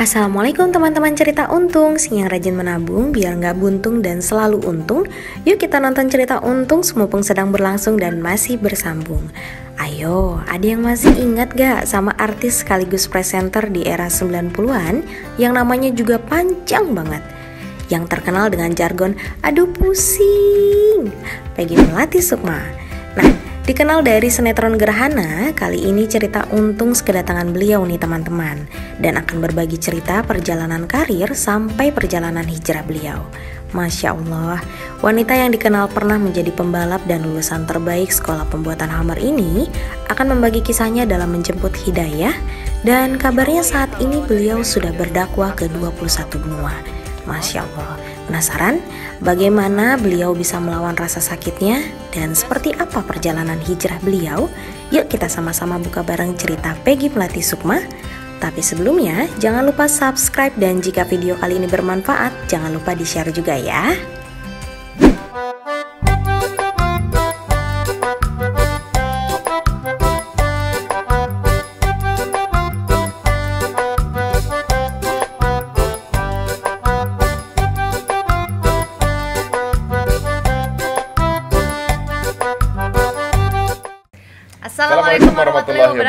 Assalamualaikum teman-teman cerita untung. Yang rajin menabung biar nggak buntung dan selalu untung. Yuk kita nonton cerita untung semupung sedang berlangsung dan masih bersambung. Ayo, ada yang masih ingat gak sama artis sekaligus presenter di era 90-an Yang namanya juga panjang banget? Yang terkenal dengan jargon Aduh pusing. Peggy Melati Sukma. Nah, Dikenal dari sinetron Gerhana, kali ini cerita untung kedatangan beliau nih teman-teman. Dan akan berbagi cerita perjalanan karir sampai perjalanan hijrah beliau. Masya Allah, wanita yang dikenal pernah menjadi pembalap dan lulusan terbaik sekolah pembuatan Hammer ini akan membagi kisahnya dalam menjemput hidayah. Dan kabarnya saat ini beliau sudah berdakwah ke 21 benua. Masya Allah, Penasaran bagaimana beliau bisa melawan rasa sakitnya dan seperti apa perjalanan hijrah beliau? Yuk kita sama-sama buka bareng cerita Peggy Melati Sukma. Tapi sebelumnya, jangan lupa subscribe dan jika video kali ini bermanfaat, jangan lupa di-share juga ya.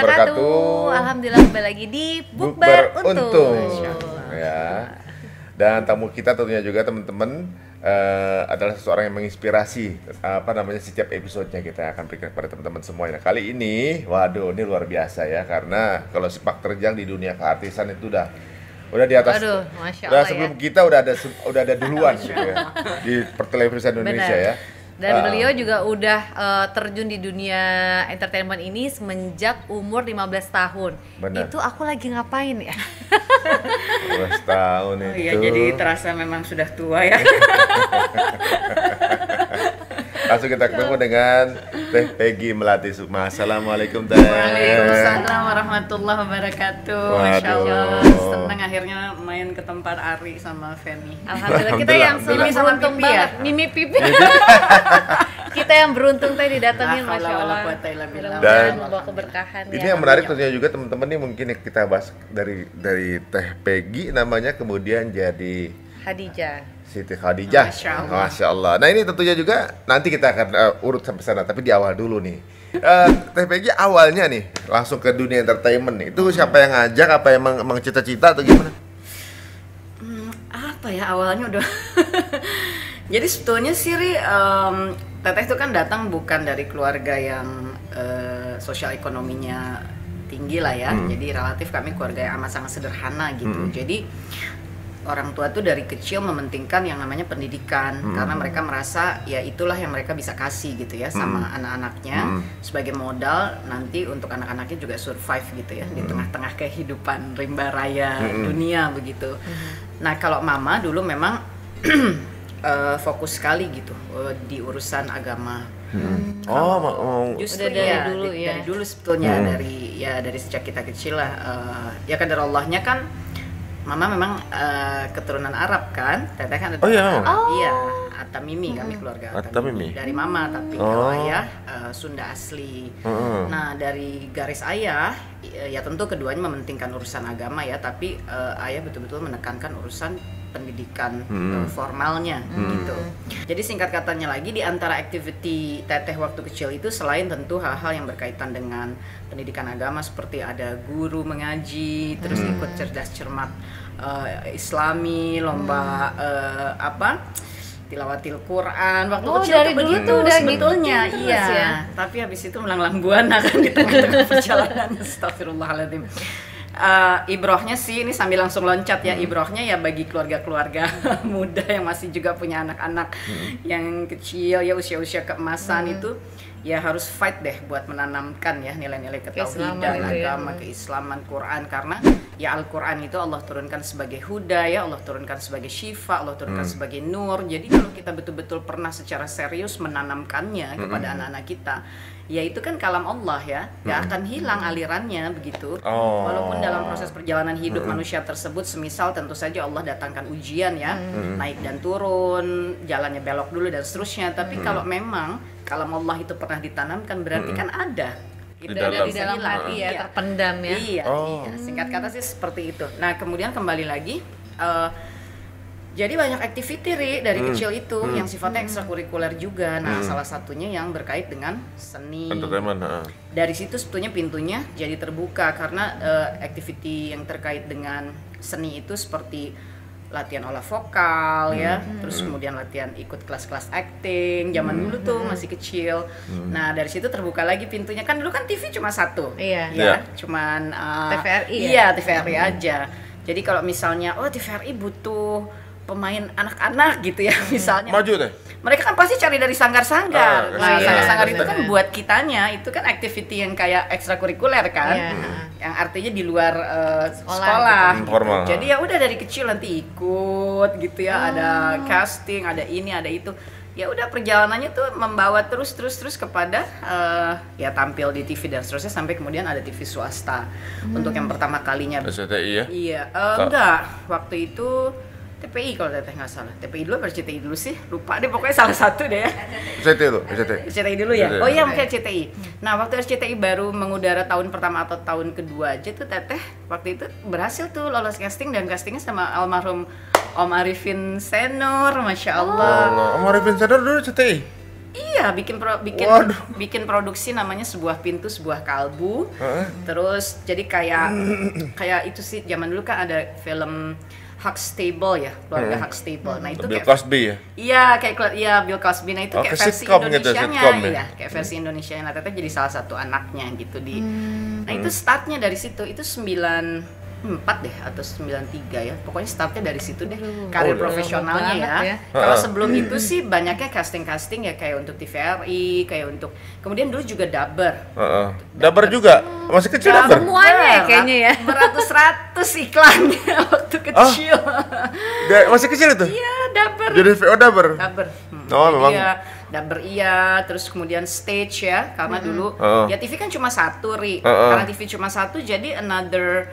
Wabarakatuh. Alhamdulillah kembali lagi di Bukber Untung. Ya. Dan tamu kita tentunya juga teman-teman uh, adalah seseorang yang menginspirasi apa namanya setiap episodenya kita akan berikan kepada teman-teman semuanya. Kali ini, waduh, ini luar biasa ya karena kalau sepak terjang di dunia keartisan itu udah udah di atas Aduh, Masya udah Allah sebelum ya. kita udah ada udah ada duluan gitu ya di pertelevisian Indonesia Benar. ya. Dan Ah. beliau juga udah eh, terjun di dunia entertainment ini semenjak umur 15 tahun. Benar. Itu aku lagi ngapain ya? Dua tahun Oh itu. iya, jadi terasa memang sudah tua ya. Langsung kita ketemu dengan Teh Peggy Melati Sukma. Assalamualaikum Teh. Waalaikumsalam warahmatullahi wabarakatuh. Masya Allah, senang akhirnya main ke tempat Ari sama Feni. Alhamdulillah kita yang alhamdulillah. selalu beruntung Sama pipi ya? banget. Mimi pipi. kita yang beruntung teh didatengin Masya Allah. Dan- membawa keberkahan Ini ya. yang menarik tentunya juga teman-teman nih mungkin kita bahas dari dari Teh Peggy namanya kemudian jadi Hadijah. Siti Khadijah. Masya Allah. Masya Allah. Nah ini tentunya juga nanti kita akan uh, urut sampai sana, tapi di awal dulu nih. Eh, Teh Peggy awalnya nih langsung ke dunia entertainment nih. Itu siapa yang ngajak? Apa emang emang cita-cita atau gimana? Hmm, apa ya awalnya udah. jadi sebetulnya sih Ri, em, Teteh itu kan datang bukan dari keluarga yang eh, sosial ekonominya tinggi lah ya. Hmm. Jadi relatif kami keluarga yang amat sangat sederhana gitu. Hmm. Jadi orang tua tuh dari kecil mementingkan yang namanya pendidikan Hmm. karena mereka merasa ya itulah yang mereka bisa kasih gitu ya sama anak-anaknya Hmm. sebagai modal nanti untuk anak-anaknya juga survive gitu ya di tengah-tengah kehidupan rimba raya Hmm. dunia begitu. Nah kalau mama dulu memang eh, fokus sekali gitu eh, di urusan agama. Oh, ma- oh, Justru Udah dari ya, dulu ya. dari dulu sebetulnya Hmm. dari ya dari sejak kita kecil lah eh, ya kadar Allahnya kan Mama memang eh, keturunan Arab kan, Teteh kan Oh, iya. Arab. Iya, Atamimi kami keluarga Atamimi. Dari mama tapi Oh. kalau ayah eh, Sunda asli. Heeh. Nah, dari garis ayah ya tentu keduanya mementingkan urusan agama ya, tapi eh, ayah betul-betul menekankan urusan pendidikan Hmm. eh, formalnya gitu. Jadi singkat katanya lagi di antara activity teteh waktu kecil itu selain tentu hal-hal yang berkaitan dengan pendidikan agama seperti ada guru mengaji, terus Hmm. ikut cerdas cermat eh, Islami, lomba eh, apa? tilawatil Quran waktu Oh, kecil dari tuh dulu begitu tuh udah sebetulnya gitu terus iya ya? tapi habis itu melanglang buana kan di tengah-tengah perjalanan astagfirullahaladzim Eh, ibrohnya sih ini sambil langsung loncat ya ibrohnya ya bagi keluarga-keluarga muda yang masih juga punya anak-anak yang kecil ya usia-usia keemasan itu ya harus fight deh buat menanamkan ya nilai-nilai ketauhidan ya. agama keislaman Quran. Karena ya Al-Quran itu Allah turunkan sebagai huda ya Allah turunkan sebagai syifa Allah turunkan sebagai nur. Jadi kalau kita betul-betul pernah secara serius menanamkannya kepada anak-anak kita ya itu kan kalam Allah ya nggak akan hilang alirannya begitu Oh. walaupun dalam proses perjalanan hidup manusia tersebut semisal tentu saja Allah datangkan ujian ya naik dan turun jalannya belok dulu dan seterusnya tapi kalau memang kalam Allah itu pernah ditanamkan berarti kan ada Di dalam. di dalam hati ya, Iya. terpendam ya. Iya, Oh. iya. Singkat kata sih seperti itu. Nah, kemudian kembali lagi eh, jadi banyak activity Ri, dari Hmm. kecil itu yang sifatnya ekstrakurikuler juga. Nah, salah satunya yang berkait dengan seni. Entertainment, heeh. Dari situ sebetulnya pintunya jadi terbuka karena eh, activity yang terkait dengan seni itu seperti latihan olah vokal ya, terus kemudian latihan ikut kelas-kelas acting. Zaman dulu tuh masih kecil. Nah, dari situ terbuka lagi pintunya. Kan dulu kan TV cuma satu. Iya. Ya, Iya. cuman uh, TVRI ya? Iya, TVRI aja. Jadi kalau misalnya oh TVRI butuh pemain anak-anak gitu ya misalnya. Maju deh. Mereka kan pasti cari dari sanggar-sanggar. Ah, nah, iya, sanggar-sanggar itu benar. kan buat kitanya itu kan activity yang kayak ekstrakurikuler kan. Iya. Yang artinya di luar uh, Sekolah sekolah. gitu. Informal. Jadi ya udah dari kecil nanti ikut gitu ya, ada Oh. casting, ada ini, ada itu. Ya udah perjalanannya tuh membawa terus terus terus kepada eh, ya tampil di TV dan seterusnya sampai kemudian ada TV swasta untuk yang pertama kalinya. SCTI ya. Iya, Kak. enggak. Waktu itu TPI kalau teteh nggak salah. TPI dulu atau CTI dulu sih? Lupa deh pokoknya salah satu deh ya. SCTI lu, SCTI. RCTI dulu ya? Oh iya mungkin RCTI. Nah waktu RCTI baru mengudara tahun pertama atau tahun kedua aja tuh teteh waktu itu berhasil tuh lolos casting dan castingnya sama almarhum Om Arifin Senur, masya Allah. Allah, Om Arifin Sadar dulu SCTI. Iya bikin pro- bikin Waduh. bikin produksi namanya sebuah pintu sebuah kalbu. Heeh. Terus jadi kayak kayak itu sih zaman dulu kan ada film Huxtable ya keluarga Huxtable. Nah itu Bill kayak Cosby ya. Iya kayak iya Bill Cosby nah itu Oh, kayak versi gitu, Indonesia-nya ya? iya kayak versi Indonesia nah Teteh jadi salah satu anaknya gitu di Hmm. nah itu startnya dari situ itu 94 deh atau 93 ya pokoknya startnya dari situ deh karir Oh, profesionalnya ya, ya. kalau sebelum itu sih banyaknya casting-casting ya kayak untuk TVRI kayak untuk kemudian dulu juga Daber Heeh. Dabar juga. Masih kecil Dabar. Semuanya ya kayaknya ya. beratus-ratus iklannya waktu kecil Dia- Masih kecil itu. iya Daber Jadi VO Dabar. Daber. Hmm, Oh, memang. Iya, Daber iya, terus kemudian stage ya, karena dulu Heeh. ya TV kan cuma satu, Ri. Heeh. Karena TV cuma satu, jadi another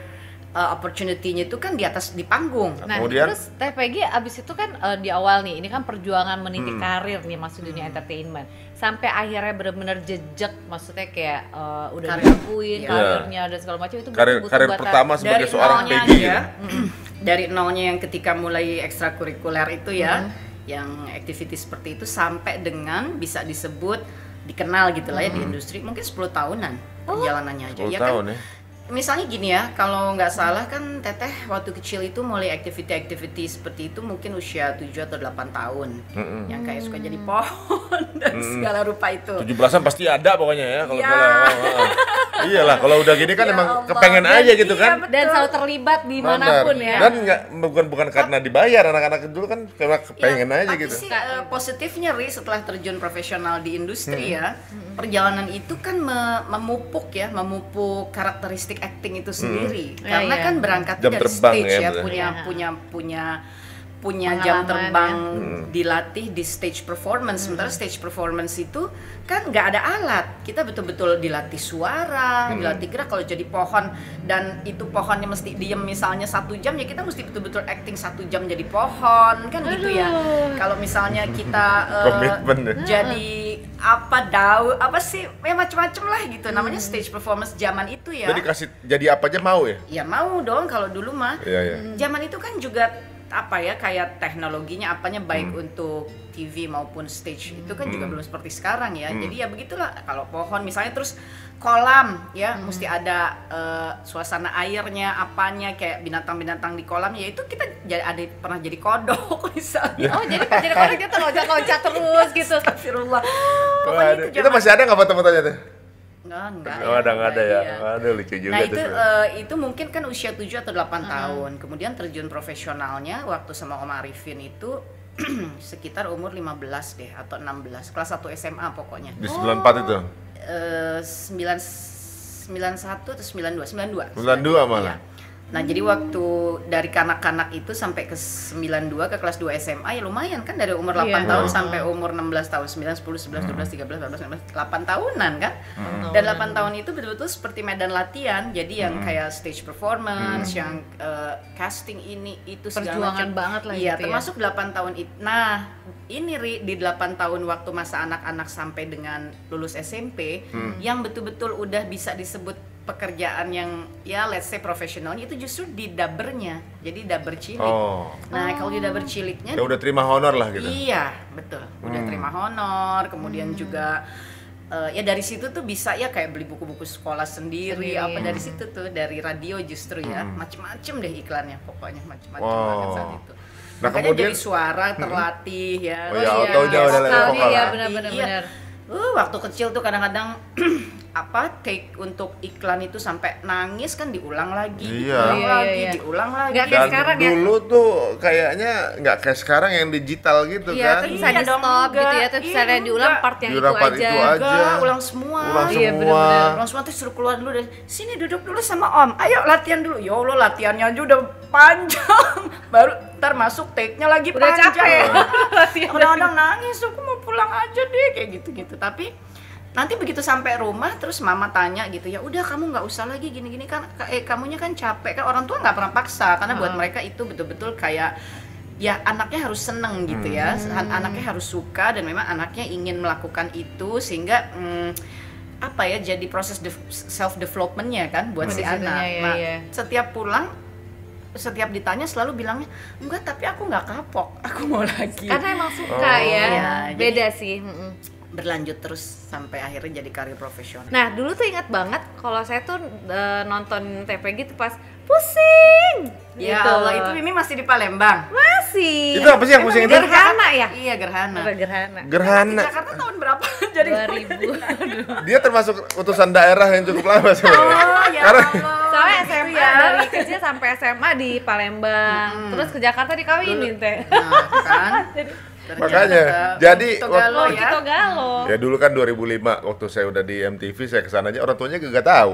uh, opportunity-nya itu kan di atas di panggung. Nah, Kemudian? terus Teh Peggy abis itu kan eh, di awal nih, ini kan perjuangan meniti Hmm. karir nih masuk dunia entertainment. Sampai akhirnya benar-benar jejak, maksudnya kayak eh, udah Karir. diakuin Iya. karirnya dan segala macam itu Karir butuh karir pertama sebagai dari seorang nolnya Peggy. aja, gitu. dari nolnya yang ketika mulai ekstrakurikuler itu ya, yang activity seperti itu sampai dengan bisa disebut dikenal gitu lah ya di industri mungkin 10 tahunan perjalanannya aja 10 ya tahun kan ya. Misalnya gini ya kalau nggak salah kan teteh waktu kecil itu mulai activity-activity seperti itu mungkin usia 7 atau 8 tahun Mm-mm. yang kayak suka jadi pohon dan segala rupa itu 17-an pasti ada pokoknya ya kalau Iya. misalnya, oh, oh. Iyalah, kalau udah gini kan Ya emang Allah, kepengen dan aja gitu iya, kan. betul. dan selalu terlibat di mana pun Benar. ya. Dan nggak bukan bukan karena dibayar anak-anak dulu kan karena kepengen Ya, aja gitu. sih eh, positifnya Ri setelah terjun profesional di Hmm. industri ya, perjalanan itu kan me- memupuk ya, memupuk karakteristik acting itu sendiri. Ya, Karena ya. kan berangkat Hmm. Jam dari terbang stage ya, ya, punya Ya. punya punya punya jam Pengalaman terbang Hmm. dilatih di stage performance. Hmm. Sementara stage performance itu kan nggak ada alat. Kita betul-betul dilatih suara, Hmm. dilatih gerak. Kalau jadi pohon dan itu pohonnya mesti diem misalnya satu jam ya kita mesti betul-betul acting satu jam jadi pohon kan gitu ya. Aduh. Kalau misalnya kita ya. jadi apa daun apa sih ya macam-macam lah gitu. Namanya stage performance zaman itu ya. Jadi kasih jadi apa aja mau ya? Ya mau dong kalau dulu mah Iya, iya. zaman itu kan juga apa ya kayak teknologinya apanya baik Hmm. untuk TV maupun stage itu kan juga belum seperti sekarang ya jadi ya begitulah kalau pohon misalnya terus kolam ya Hmm. mesti ada eh, suasana airnya apanya kayak binatang-binatang di kolam ya itu kita jadi ada pernah jadi kodok misalnya Oh, jadi jadi kalau kita loncat-loncat terus gitu. Astagfirullah pokoknya Waduh, itu kita masih ada nggak foto-fotonya tuh? Enggak, enggak Oh, ada nggak ada ya? iya. Aduh, lucu juga Nah tuh. itu eh, itu mungkin kan usia 7 atau 8 tahun. Kemudian terjun profesionalnya waktu sama Om Arifin itu sekitar umur 15 deh atau 16. Kelas 1 SMA pokoknya. Di 94 itu. Eh 9 91 atau 92, 92. 92 malah. Iya. Nah, jadi waktu dari kanak-kanak itu sampai ke 92 ke kelas 2 SMA ya lumayan kan dari umur 8 Iya. tahun sampai umur 16 tahun, 9, 10, 11, 12, 13, 14, 15, 8 tahunan kan. Dan 8 tahun itu betul-betul seperti medan latihan. Jadi yang kayak stage performance, yang eh, casting ini itu segala Perjuangan macam. banget lah Iya, gitu ya. termasuk 8 tahun itu. Nah, ini Ri, di 8 tahun waktu masa anak-anak sampai dengan lulus SMP yang betul-betul udah bisa disebut pekerjaan yang ya let's say profesionalnya itu justru di dabernya. Jadi daber cilik. Oh. Nah, kalau di daber ciliknya Ya udah terima honor lah gitu. Iya, betul. Udah terima honor, kemudian juga eh, ya dari situ tuh bisa ya kayak beli buku-buku sekolah sendiri, Sendiri. apa dari situ tuh dari radio justru ya, macem-macem deh iklannya pokoknya macem-macem Wow. banget saat itu. Nah, Makanya kemudian- jadi suara terlatih ya. Oh, ya, udah ya lah. benar-benar benar. Uh, waktu kecil tuh kadang-kadang apa take untuk iklan itu sampai nangis kan diulang lagi, Iya. diulang Iya, lagi, iya, iya. diulang lagi. Nggak kayak Dan sekarang ya. dulu tuh kayaknya nggak kayak sekarang yang digital gitu Iya, kan. terus bisa Iya di stop gitu ya, terus Iya, misalnya diulang part yang Diulang itu part aja. itu aja. Enggak, ulang semua. Ulang Iya, semua. bener-bener. Ulang semua terus suruh keluar dulu dari sini duduk dulu sama om. Ayo latihan dulu. Ya Allah latihannya aja udah panjang. Baru ntar masuk take-nya lagi Udah panjang. capek. Kadang-kadang nangis aku mau pulang aja deh kayak gitu-gitu. Tapi nanti begitu sampai rumah terus mama tanya gitu ya udah kamu nggak usah lagi gini-gini kan eh kamunya kan capek kan orang tua nggak pernah paksa karena buat mereka itu betul-betul kayak ya anaknya harus seneng gitu ya An- anaknya harus suka dan memang anaknya ingin melakukan itu sehingga mm, apa ya jadi proses self developmentnya kan buat Hmm. si anak ya, nah iya. setiap pulang setiap ditanya selalu bilangnya enggak tapi aku nggak kapok aku mau lagi Karena emang suka Oh. ya. Iya, Beda sih. mm-mm. Berlanjut terus sampai akhirnya jadi karir profesional Nah dulu tuh ingat banget kalau saya tuh eh, nonton TPG tuh pas pusing. ya gitu. Allah itu Mimi masih di Palembang masih. Itu apa sih yang pusing itu? Gerhana ya? iya Gerhana Apa gerhana? Di Gerhana. Jakarta tahun berapa jadi 2000. Dia termasuk utusan daerah yang cukup lama sebenarnya. oh ya Karena- Allah Soalnya gitu SMA ya. dari kecil sampai SMA di Palembang, terus ke Jakarta dikawinin teh. nah, kan Ternyata Makanya, jadi Tito waktu- Galo ya. Ya dulu kan 2005 waktu saya udah di MTV saya ke sana aja orang tuanya gak tahu.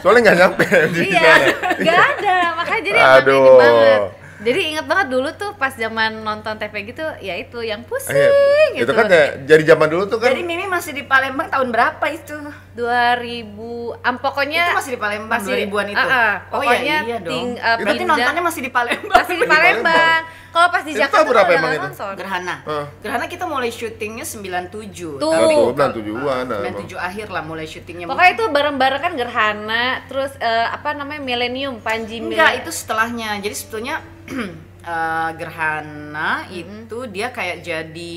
Soalnya nggak nyampe MTV Iya, nggak ada. Makanya jadi Aduh. banget. Jadi inget banget dulu tuh pas zaman nonton TPG tuh ya itu yang pusing Iya, gitu. itu kan ya, jadi zaman dulu tuh kan jadi Mimi masih di Palembang tahun berapa itu 2000 am pokoknya itu masih di Palembang masih- 2000-an itu Ah, ah, oh pokoknya ya iya dong ting- eh, berarti pindah- nontonnya masih di Palembang masih di Palembang. Kalau pas di Itu Jakarta tuh berapa udah emang itu? nonton. Gerhana Hah. Gerhana kita mulai syutingnya 97 Tuh. Nah, tuh, Kalau- 97-an, nah, 97 akhir lah mulai syutingnya Pokoknya itu bareng-bareng kan Gerhana, terus eh, apa namanya Millennium, Panji Enggak, itu setelahnya. Jadi sebetulnya eh, Gerhana itu dia kayak jadi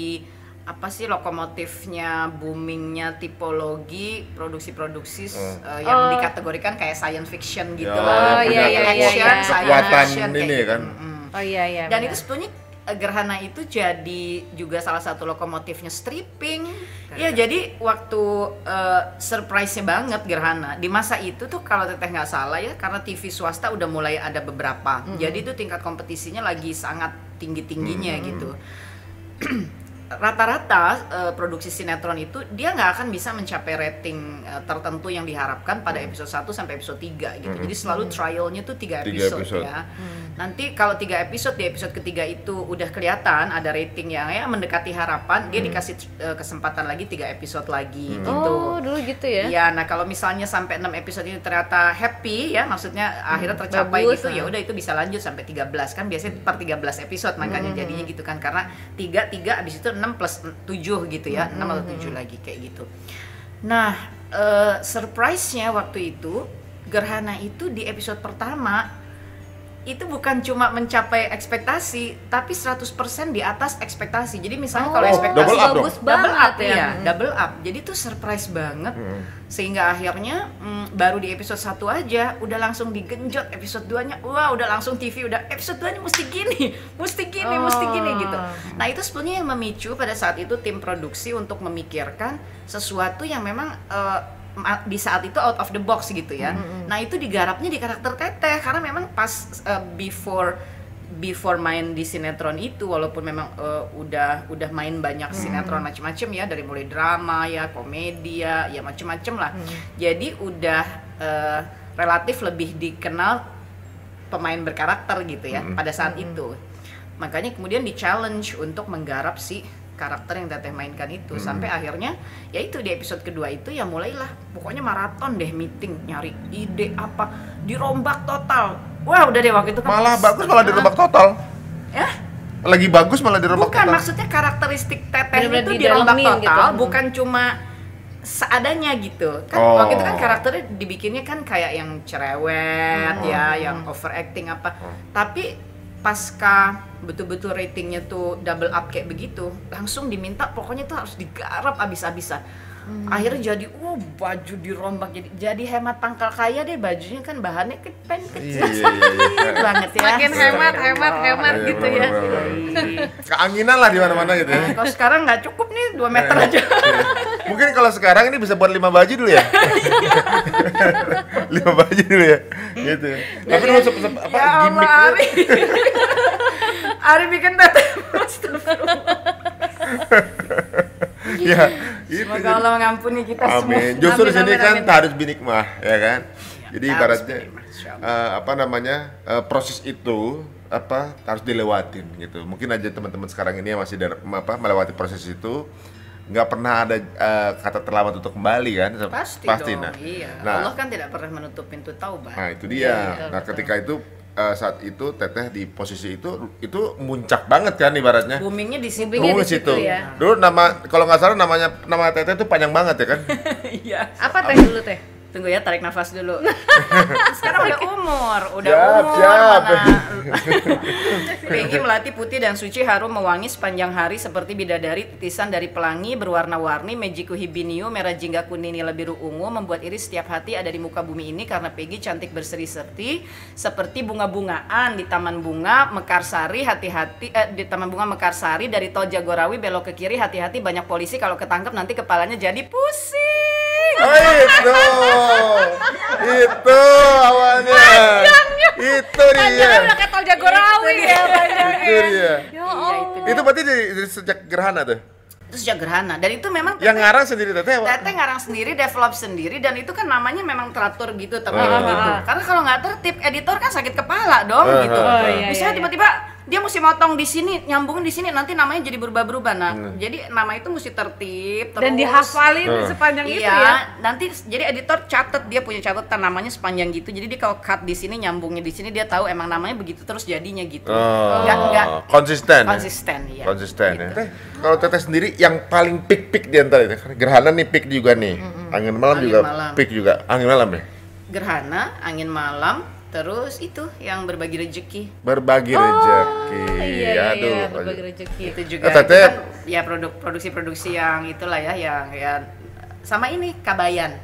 apa sih lokomotifnya boomingnya tipologi produksi-produksi eh, yang Oh. dikategorikan kayak science fiction gitu Ya, lah. Oh, iya, iya, iya, Action, iya. science Kekuatan fiction, ini kan. Mm-mm. Oh iya iya. Dan benar. itu sebetulnya Gerhana itu jadi juga salah satu lokomotifnya stripping. Ya jadi waktu eh, surprise-nya banget Gerhana. Di masa itu tuh kalau teteh nggak salah ya karena TV swasta udah mulai ada beberapa. Jadi itu tingkat kompetisinya lagi sangat tinggi-tingginya gitu. Rata-rata eh, produksi sinetron itu dia nggak akan bisa mencapai rating eh, tertentu yang diharapkan pada episode 1 sampai episode 3 gitu. Jadi selalu trialnya tuh tiga Tiga episode, episode. ya. Nanti kalau tiga episode di episode ketiga itu udah kelihatan ada rating yang ya mendekati harapan, dia dikasih eh, kesempatan lagi tiga episode lagi gitu. Oh, dulu gitu ya. Iya, nah kalau misalnya sampai 6 episode ini ternyata happy ya, maksudnya akhirnya tercapai bagus, gitu, ya udah itu bisa lanjut sampai 13 kan biasanya per 13 episode makanya jadinya gitu kan karena 3 3 abis itu 6 plus 7 gitu ya, 6 atau 7 lagi kayak gitu. Nah, eh, surprise-nya waktu itu Gerhana itu di episode pertama itu bukan cuma mencapai ekspektasi, tapi 100% di atas ekspektasi. Jadi misalnya kalau Oh, ekspektasi double up bagus double banget up ya. ya, double up. Jadi itu surprise banget. Sehingga akhirnya mm, baru di episode 1 aja udah langsung digenjot episode 2-nya. Wah, udah langsung TV udah episode 2-nya mesti gini, mesti gini, mesti gini Oh. gitu. Nah, itu sebenarnya yang memicu pada saat itu tim produksi untuk memikirkan sesuatu yang memang ma- di saat itu out of the box gitu ya. Nah, itu digarapnya di karakter Teteh karena memang pas eh, before before main di sinetron itu walaupun memang eh, udah udah main banyak sinetron macam-macam ya dari mulai drama ya komedi ya ya macam-macam lah jadi udah eh, relatif lebih dikenal pemain berkarakter gitu ya Hmm. pada saat itu. Makanya kemudian di challenge untuk menggarap si karakter yang teteh mainkan itu. Hmm. sampai akhirnya ya itu di episode kedua itu ya mulailah. Pokoknya maraton deh meeting nyari ide apa. Dirombak total. Wah udah deh waktu itu kan. Malah bagus malah dirombak total. ya? Lagi bagus malah dirombak bukan total. maksudnya karakteristik teteh Bener-bener itu didalemin dirombak total gitu. bukan cuma seadanya gitu. Kan Oh. waktu itu kan karakternya dibikinnya kan kayak yang cerewet ya yang overacting apa. Tapi pasca betul-betul ratingnya tuh double up kayak begitu langsung diminta pokoknya tuh harus digarap abis-abisan akhirnya jadi uh baju dirombak jadi jadi hemat pangkal kaya deh bajunya kan bahannya ke pen kecil Iya, iya, iya, iya. banget ya Makin hemat, hemat, hemat Iya, gitu bener, ya. Keanginan lah di mana-mana gitu ya. kalau sekarang nggak cukup nih 2 meter aja Mungkin kalau sekarang ini bisa buat lima baju dulu ya. lima baju dulu ya. Gitu. Tapi dulu sep- sep- apa ya Allah, gimmicknya Ari. Ari bikin teteh. Ya itu. Semoga Allah mengampuni kita semua. Amin. Justru di Amin, sini amin, kan amin. harus binikmah, ya kan? Jadi harus ibaratnya eh, apa namanya eh, proses itu apa harus dilewatin gitu. Mungkin aja teman-teman sekarang ini yang masih dar- apa melewati proses itu nggak pernah ada eh, kata terlambat untuk kembali kan? Pasti, dong. nah. Iya. Nah, Allah kan tidak pernah menutup pintu taubat. Nah itu Iya, dia. betul, nah betul. ketika itu eh, saat itu teteh di posisi itu itu muncak banget kan ibaratnya. Boomingnya di situ. Boomingnya Dulu di situ ya. Dulu nama kalau nggak salah namanya nama teteh itu panjang banget ya kan. Iya. Apa teh dulu teh? Tunggu ya, tarik nafas dulu. Sekarang udah umur, udah Siap, umur. siap. Mana? Peggy melati putih dan suci harum mewangi sepanjang hari seperti bidadari titisan dari pelangi berwarna-warni Mejiku hibiniu merah jingga kuning nila biru ungu membuat iris setiap hati ada di muka bumi ini karena Peggy cantik berseri-seri seperti bunga-bungaan di taman bunga Mekarsari hati-hati eh, di taman bunga Mekarsari dari tol Jagorawi belok ke kiri hati-hati banyak polisi kalau ketangkep nanti kepalanya jadi pusing Oh itu, itu awalnya. Itu dia. udah kayak tol Jagorawi ya banyak Itu dia. Ya Iya, Allah. itu berarti dari, dari sejak gerhana tuh. itu sejak gerhana dan itu memang Yang ngarang sendiri teteh. Teteh ngarang sendiri, develop sendiri dan itu kan namanya memang teratur gitu tertib Ah. gitu. Karena kalau nggak tertib, editor kan sakit kepala dong Ah, gitu. ah, ah. Oh, iya, Misalnya iya, tiba-tiba dia mesti motong di sini, nyambungin di sini, nanti namanya jadi berubah-berubah. Nah, Hmm. jadi nama itu mesti tertib terus. Dan dihafalin Ah. sepanjang itu Iya, ya. nanti jadi editor catet dia punya catatan namanya sepanjang gitu. Jadi dia kalau cut di sini nyambungnya di sini dia tahu emang namanya begitu terus jadinya gitu. Oh, Nggak nggak konsisten. ya? konsisten ya. Konsisten ya. Gitu. Teh, kalau teteh sendiri yang paling peak-peak di antara itu. Gerhana nih peak juga nih. Angin malam Angin juga malam. peak juga. Angin malam ya. Gerhana, angin malam, terus itu yang berbagi rezeki. Berbagi rezeki. Oh, iya, iya, Aduh. iya, berbagi rezeki. itu juga Eh, itu kan ya produk produksi-produksi yang itulah ya yang ya sama ini kabayan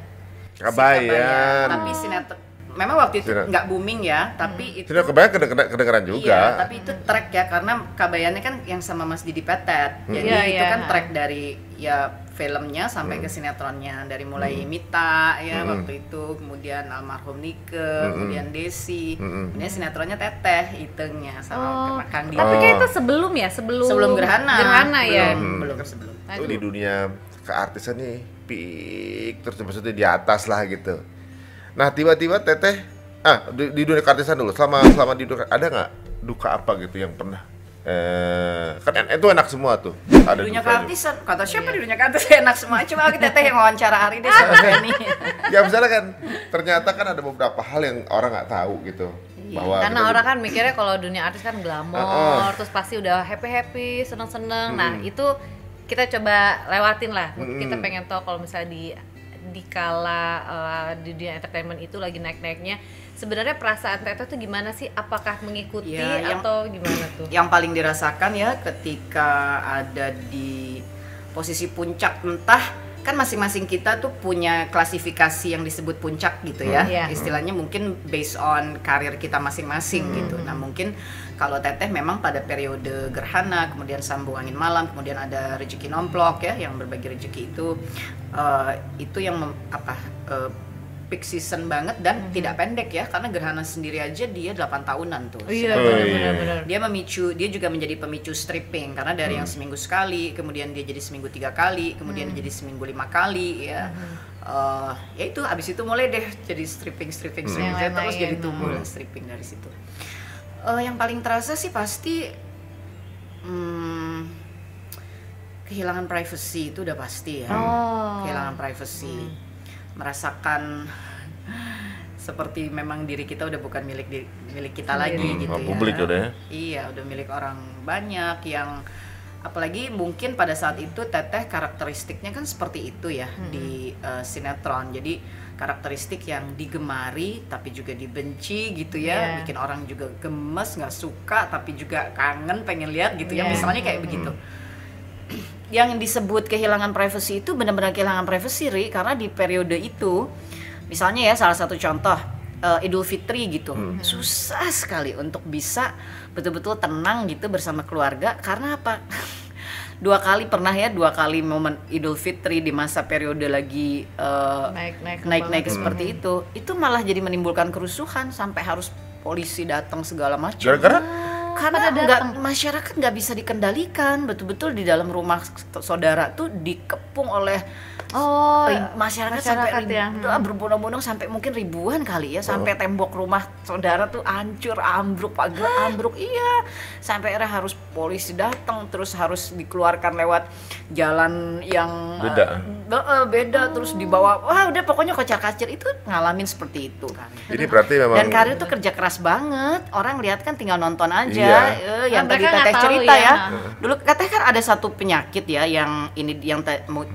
Si Kabayan. tapi sinetron memang waktu itu nggak booming ya tapi itu Sudah kebanyakan kedengeran, kedengeran juga. iya tapi itu track ya karena kabayannya kan yang sama Mas Didi Petet jadi Iya, itu iya. kan track dari ya filmnya sampai ke sinetronnya dari mulai Mita ya Hmm. waktu itu kemudian almarhum Nike Hmm. kemudian Desi Hmm. kemudian sinetronnya Teteh itengnya Oh, sama Kang Didi Tapi Oh. kayak itu sebelum ya, sebelum sebelum gerhana Gerhana ya. belum, Hmm. belum sebelum Itu di dunia keartisan nih peak terus maksudnya di atas lah gitu. Nah tiba-tiba teteh ah di, di dunia keartisan dulu. Selama selama di dunia ada nggak duka apa gitu yang pernah? Eh kan itu enak semua tuh. Ada dunia keartisan kata siapa di dunia keartisan enak semua? Coba kita teh yang wawancara hari deh sama Benny ya misalnya kan ternyata kan ada beberapa hal yang orang nggak tahu gitu. Bahwa Karena orang kan mikirnya kalau dunia artis kan glamor, Heeh. terus pasti udah happy happy, seneng seneng. Nah itu kita coba lewatin lah. Hmm. Kita pengen tahu kalau misalnya di di kala uh, di dunia entertainment itu lagi naik naiknya, sebenarnya perasaan Tete tuh gimana sih? Apakah mengikuti Ya, yang- atau gimana tuh? yang paling dirasakan ya ketika ada di posisi puncak entah kan masing-masing kita tuh punya klasifikasi yang disebut puncak gitu ya Hmm. Iya. istilahnya mungkin based on karir kita masing-masing Hmm. gitu nah mungkin kalau teteh memang pada periode gerhana kemudian sambung angin malam kemudian ada rezeki nomplok ya yang berbagi rezeki itu eh, itu yang mem- apa eh, peak season banget dan tidak pendek ya karena gerhana sendiri aja dia 8 tahunan tuh. Oh iya Oh, benar iya. benar benar. dia memicu dia juga menjadi pemicu stripping karena dari yang seminggu sekali kemudian dia jadi seminggu tiga kali kemudian jadi seminggu lima kali ya. Eh, ya itu abis itu mulai deh jadi stripping stripping Hmm. stripping. Yang terus jadi tumbuh lah stripping dari situ. Eh, yang paling terasa sih pasti hmm, kehilangan privacy itu udah pasti ya. Oh. kehilangan privacy merasakan seperti memang diri kita udah bukan milik di, milik kita lagi Hmm, gitu oh, ya. publik udah ya. iya udah milik orang banyak yang apalagi mungkin pada saat itu teteh karakteristiknya kan seperti itu ya di uh, sinetron. Jadi karakteristik yang digemari tapi juga dibenci gitu ya. Iya. bikin orang juga gemes nggak suka tapi juga kangen pengen lihat gitu ya. Iya. misalnya kayak begitu yang disebut kehilangan privacy itu benar-benar kehilangan privacy Ri karena di periode itu misalnya ya salah satu contoh eh, Idul Fitri gitu susah sekali untuk bisa betul-betul tenang gitu bersama keluarga. Karena apa? Dua kali pernah ya dua kali momen Idul Fitri di masa periode lagi eh, Naik-naik naik-naik banget. seperti itu itu malah jadi menimbulkan kerusuhan sampai harus polisi datang segala macam. Gara-gara karena nggak masyarakat nggak bisa dikendalikan. Betul-betul di dalam rumah saudara tuh dikepung oleh Oh, masyarakat, masyarakat sampai ribu- ya. ah, berbondong-bondong sampai mungkin ribuan kali ya. Sampai tembok rumah saudara tuh hancur ambruk pagar ambruk. Iya. Sampai akhirnya harus polisi datang terus harus dikeluarkan lewat jalan yang Beda. eh, eh, beda terus dibawa wah udah pokoknya kocar kacir itu ngalamin seperti itu kan ini berarti memang dan Karir tuh kerja keras banget. Orang lihat kan tinggal nonton aja. Iya. Eh, yang Nah, tadi mereka Teteh cerita ya. ya. Dulu katanya kan ada satu penyakit ya yang ini yang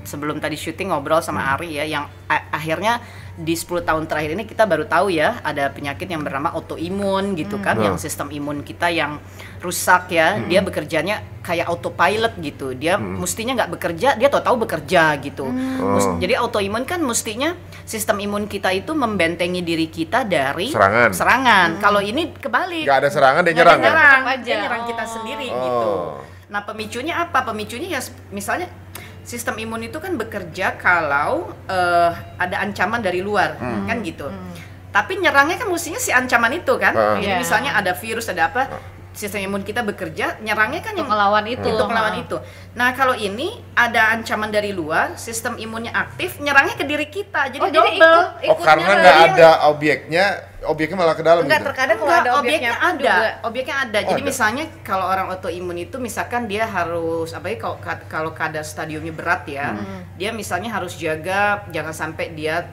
sebelum tadi syuting ngobrol sama Ari ya yang a- akhirnya di 10 tahun terakhir ini kita baru tahu ya ada penyakit yang bernama autoimun gitu kan Hmm. yang sistem imun kita yang rusak ya. Dia bekerjanya kayak autopilot gitu. Dia mestinya nggak bekerja, dia tahu-tahu bekerja gitu. Mus- Oh. Jadi autoimun kan mestinya sistem imun kita itu membentengi diri kita dari Serangan. serangan. Kalau ini kebalik. nggak ada serangan dia Nggak nyerang ada kan? nyerang, aja. dia nyerang kita Oh. sendiri Oh. gitu. Nah pemicunya apa? Pemicunya ya misalnya sistem imun itu kan bekerja kalau eh, ada ancaman dari luar, kan gitu. Tapi nyerangnya kan mestinya si ancaman itu kan. Ah. Jadi Iya. misalnya ada virus ada apa, sistem imun kita bekerja, nyerangnya kan yang Untuk ngelawan itu. untuk melawan itu. Nah kalau ini ada ancaman dari luar, sistem imunnya aktif, nyerangnya ke diri kita, jadi Oh, jadi double. ikut, Oh ikut karena nggak ada obyeknya, obyeknya malah ke dalam Enggak gitu. terkadang kalau Enggak, ada obyeknya, pun ada, juga. obyeknya ada. Oh, Jadi ada. misalnya kalau orang autoimun itu misalkan dia harus apa ya kalau kalau kadar stadiumnya berat ya, Hmm. dia misalnya harus jaga jangan sampai dia